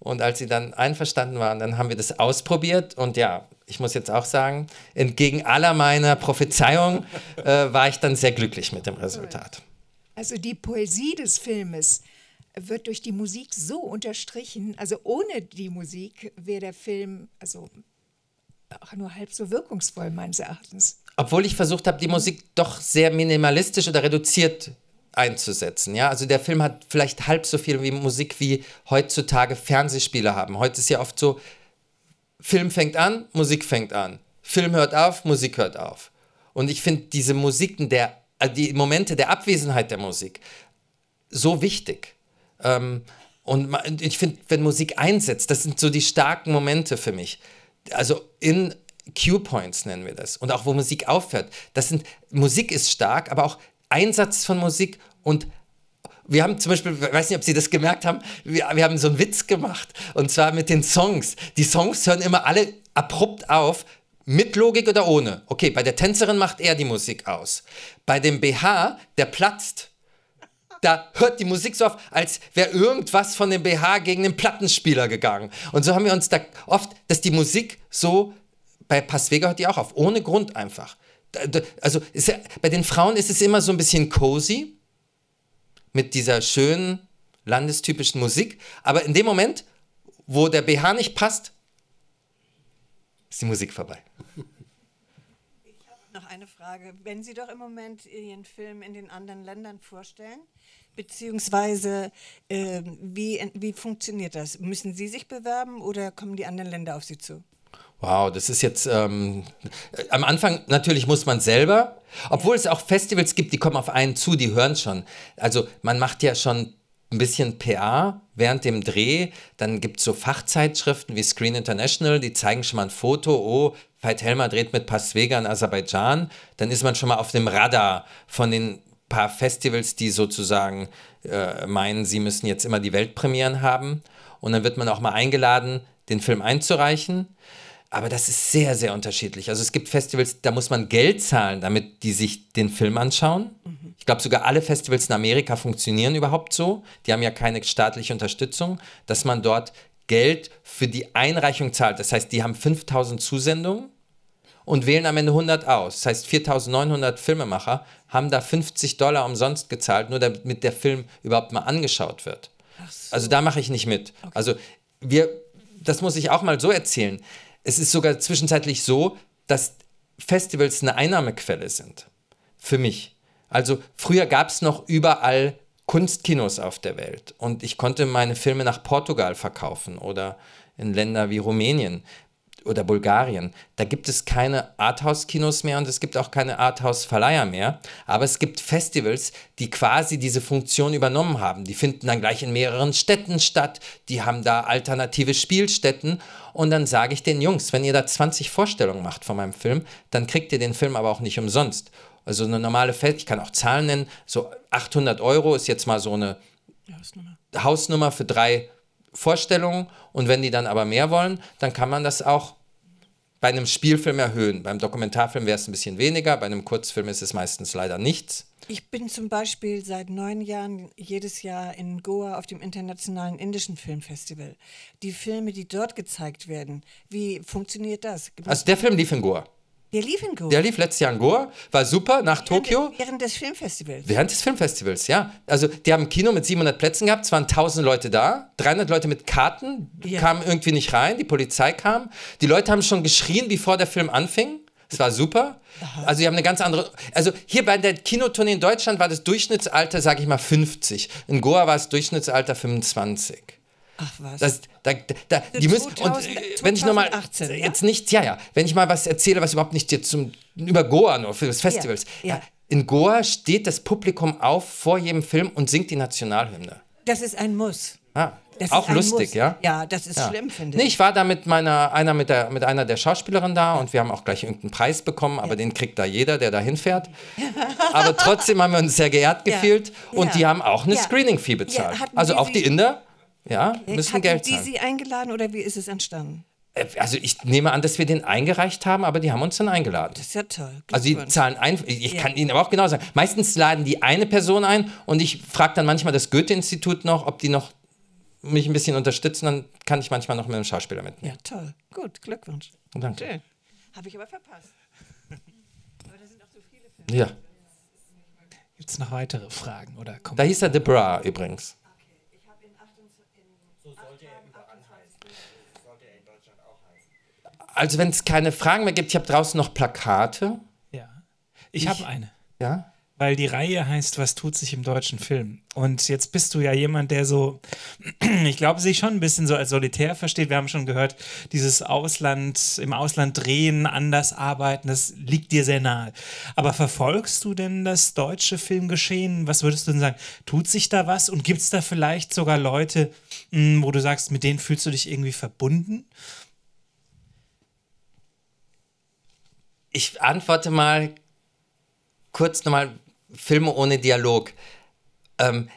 Und als sie dann einverstanden waren, dann haben wir das ausprobiert. Und ja, ich muss jetzt auch sagen, entgegen aller meiner Prophezeiung äh, war ich dann sehr glücklich mit dem Resultat. Also die Poesie des Filmes wird durch die Musik so unterstrichen. Also ohne die Musik wäre der Film also auch nur halb so wirkungsvoll meines Erachtens. Obwohl ich versucht habe, die Musik doch sehr minimalistisch oder reduziert einzusetzen. Ja? Also der Film hat vielleicht halb so viel wie Musik wie heutzutage Fernsehspiele haben. Heute ist ja oft so, Film fängt an, Musik fängt an. Film hört auf, Musik hört auf. Und ich finde diese Musiken, der, äh, die Momente der Abwesenheit der Musik so wichtig. Ähm, und ich finde, wenn Musik einsetzt, das sind so die starken Momente für mich. Also in Cue-Points nennen wir das. Und auch wo Musik aufhört. Das sind, Musik ist stark, aber auch Einsatz von Musik und wir haben zum Beispiel, ich weiß nicht, ob Sie das gemerkt haben, wir, wir haben so einen Witz gemacht. Und zwar mit den Songs. Die Songs hören immer alle abrupt auf, mit Logik oder ohne. Okay, bei der Tänzerin macht er die Musik aus. Bei dem BH, der platzt, da hört die Musik so auf, als wäre irgendwas von dem BH gegen den Plattenspieler gegangen. Und so haben wir uns da oft, dass die Musik so, bei Passwega hört die auch auf, ohne Grund einfach. Also ist bei den Frauen ist es immer so ein bisschen cozy, mit dieser schönen, landestypischen Musik. Aber in dem Moment, wo der BH nicht passt, ist die Musik vorbei. Noch eine Frage. Wenn Sie doch im Moment Ihren Film in den anderen Ländern vorstellen, beziehungsweise ähm, wie, wie funktioniert das? Müssen Sie sich bewerben oder kommen die anderen Länder auf Sie zu? Wow, das ist jetzt ähm, äh, am Anfang natürlich muss man selber, obwohl es auch Festivals gibt, die kommen auf einen zu, die hören schon. Also man macht ja schon ein bisschen PA während dem Dreh. Dann gibt es so Fachzeitschriften wie Screen International, die zeigen schon mal ein Foto, oh, Veit Helmer dreht mit Pasvega in Aserbaidschan. Dann ist man schon mal auf dem Radar von den paar Festivals, die sozusagen äh, meinen, sie müssen jetzt immer die Weltpremieren haben. Und dann wird man auch mal eingeladen, den Film einzureichen. Aber das ist sehr, sehr unterschiedlich. Also es gibt Festivals, da muss man Geld zahlen, damit die sich den Film anschauen. Ich glaube, sogar alle Festivals in Amerika funktionieren überhaupt so. Die haben ja keine staatliche Unterstützung, dass man dort Geld für die Einreichung zahlt. Das heißt, die haben 5000 Zusendungen und wählen am Ende 100 aus. Das heißt, 4900 Filmemacher haben da 50 Dollar umsonst gezahlt, nur damit der Film überhaupt mal angeschaut wird. Also da mache ich nicht mit. Also wir, das muss ich auch mal so erzählen. Es ist sogar zwischenzeitlich so, dass Festivals eine Einnahmequelle sind. Für mich. Also früher gab es noch überall Kunstkinos auf der Welt und ich konnte meine Filme nach Portugal verkaufen oder in Länder wie Rumänien oder Bulgarien. Da gibt es keine Arthouse-Kinos mehr und es gibt auch keine Arthouse-Verleiher mehr. Aber es gibt Festivals, die quasi diese Funktion übernommen haben. Die finden dann gleich in mehreren Städten statt. Die haben da alternative Spielstätten. Und dann sage ich den Jungs, wenn ihr da 20 Vorstellungen macht von meinem Film, dann kriegt ihr den Film aber auch nicht umsonst. Also eine normale Fest, ich kann auch Zahlen nennen, so 800 Euro ist jetzt mal so eine Hausnummer für drei Vorstellungen und wenn die dann aber mehr wollen, dann kann man das auch bei einem Spielfilm erhöhen. Beim Dokumentarfilm wäre es ein bisschen weniger, bei einem Kurzfilm ist es meistens leider nichts. Ich bin zum Beispiel seit neun Jahren jedes Jahr in Goa auf dem Internationalen Indischen Filmfestival. Die Filme, die dort gezeigt werden, wie funktioniert das? Also der Film lief in Goa. Der lief in Goa. Der lief letztes Jahr in Goa, war super, nach Tokio. Während, während des Filmfestivals. Während des Filmfestivals, ja. Also die haben ein Kino mit 700 Plätzen gehabt, es waren 1000 Leute da, 300 Leute mit Karten Ja. kamen irgendwie nicht rein, die Polizei kam. Die Leute haben schon geschrien, bevor der Film anfing. Es war super. Also die haben eine ganz andere. Also hier bei der Kinotournee in Deutschland war das Durchschnittsalter, sage ich mal, 50. In Goa war es Durchschnittsalter 25. Ach was. Das, da, da, die müssen, und 2000 äh, wenn ich nochmal 2018, ja? jetzt nicht, ja, ja, wenn ich mal was erzähle, was überhaupt nicht jetzt zum, über Goa nur für das Festivals. ja. Ja, in Goa steht das Publikum auf vor jedem Film und singt die Nationalhymne. das ist ein Muss. Ah, Das auch lustig, Muss. ja? Ja, das ist schlimm, finde Nee, ich. ich war da mit meiner, einer mit, der, mit einer der Schauspielerinnen da und wir haben auch gleich irgendeinen Preis bekommen, aber den kriegt da jeder, der da hinfährt. aber trotzdem haben wir uns sehr geehrt Ja. gefühlt und Ja. die haben auch eine Ja. Screening-Fee Ja, bezahlt. also auch die Inder, ja, müssen Hatten Geld die zahlen. Sie eingeladen oder wie ist es entstanden? Äh, Also ich nehme an, dass wir den eingereicht haben, aber die haben uns dann eingeladen. Das ist ja toll. Also die zahlen ein, ich Ja. kann Ihnen aber auch genau sagen, meistens laden die eine Person ein und ich frage dann manchmal das Goethe-Institut noch, ob die noch mich ein bisschen unterstützen, dann kann ich manchmal noch mit einem Schauspieler mitnehmen. Ja, toll. Gut, Glückwunsch. Danke. Schön. Habe ich aber verpasst. Ja, Gibt es noch weitere Fragen oder da hieß er De Bra übrigens. Also wenn es keine Fragen mehr gibt, ich habe draußen noch Plakate. Ja. Ich habe eine. Ja? Weil die Reihe heißt, was tut sich im deutschen Film? Und jetzt bist du ja jemand, der so, ich glaube, sich schon ein bisschen so als solitär versteht. Wir haben schon gehört, dieses Ausland, im Ausland drehen, anders arbeiten, das liegt dir sehr nahe. Aber verfolgst du denn das deutsche Filmgeschehen? Was würdest du denn sagen? Tut sich da was? Und gibt es da vielleicht sogar Leute, mh, wo du sagst, mit denen fühlst du dich irgendwie verbunden? Ich antworte mal kurz nochmal Filme ohne Dialog. Ähm,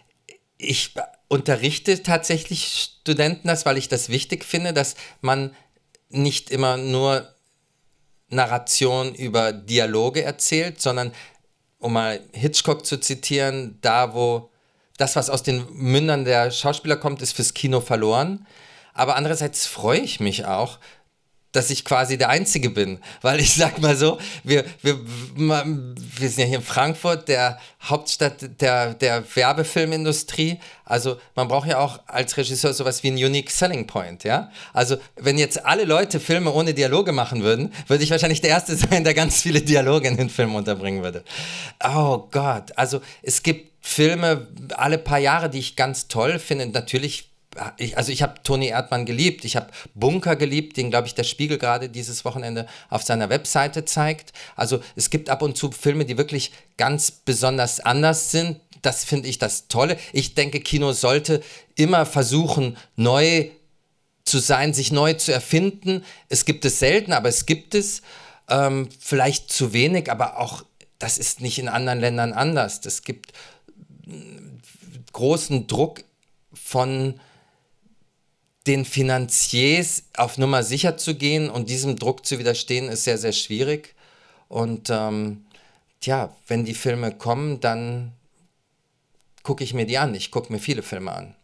ich unterrichte tatsächlich Studenten das, weil ich das wichtig finde, dass man nicht immer nur Narration über Dialoge erzählt, sondern, um mal Hitchcock zu zitieren, da wo das, was aus den Mündern der Schauspieler kommt, ist fürs Kino verloren. Aber andererseits freue ich mich auch, dass ich quasi der Einzige bin. Weil ich sag mal so, wir, wir, wir sind ja hier in Frankfurt, der Hauptstadt der, der Werbefilmindustrie. Also man braucht ja auch als Regisseur sowas wie einen Unique Selling Point, ja. Also wenn jetzt alle Leute Filme ohne Dialoge machen würden, würde ich wahrscheinlich der Erste sein, der ganz viele Dialoge in den Film unterbringen würde. Oh Gott, also es gibt Filme alle paar Jahre, die ich ganz toll finde. Natürlich ich, also ich habe Toni Erdmann geliebt, ich habe Bunker geliebt, den, glaube ich, der Spiegel gerade dieses Wochenende auf seiner Webseite zeigt. Also es gibt ab und zu Filme, die wirklich ganz besonders anders sind. Das finde ich das Tolle. Ich denke, Kino sollte immer versuchen, neu zu sein, sich neu zu erfinden. Es gibt es selten, aber es gibt es. Ähm, vielleicht zu wenig, aber auch das ist nicht in anderen Ländern anders. Es gibt großen Druck von den Finanziers auf Nummer sicher zu gehen und diesem Druck zu widerstehen, ist sehr, sehr schwierig. Und ähm, tja, wenn die Filme kommen, dann gucke ich mir die an. Ich gucke mir viele Filme an.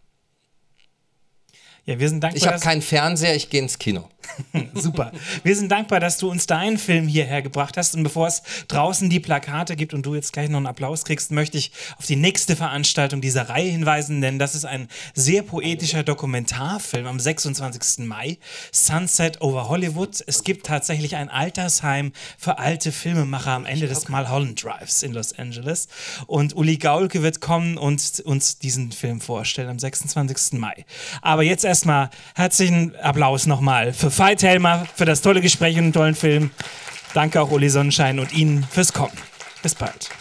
Ja, wir sind dankbar. Ich habe keinen Fernseher, ich gehe ins Kino. Super. Wir sind dankbar, dass du uns deinen Film hierher gebracht hast. Und bevor es draußen die Plakate gibt und du jetzt gleich noch einen Applaus kriegst, möchte ich auf die nächste Veranstaltung dieser Reihe hinweisen, denn das ist ein sehr poetischer Dokumentarfilm am 26. Mai. Sunset over Hollywood. Es gibt tatsächlich ein Altersheim für alte Filmemacher am Ende des Mulholland Drives in Los Angeles. Und Uli Gaulke wird kommen und uns diesen Film vorstellen am 26. Mai. Aber jetzt erstmal herzlichen Applaus nochmal für Veit Helmer, für das tolle Gespräch und einen tollen Film. Danke auch Uli Sonnenschein und Ihnen fürs Kommen. Bis bald.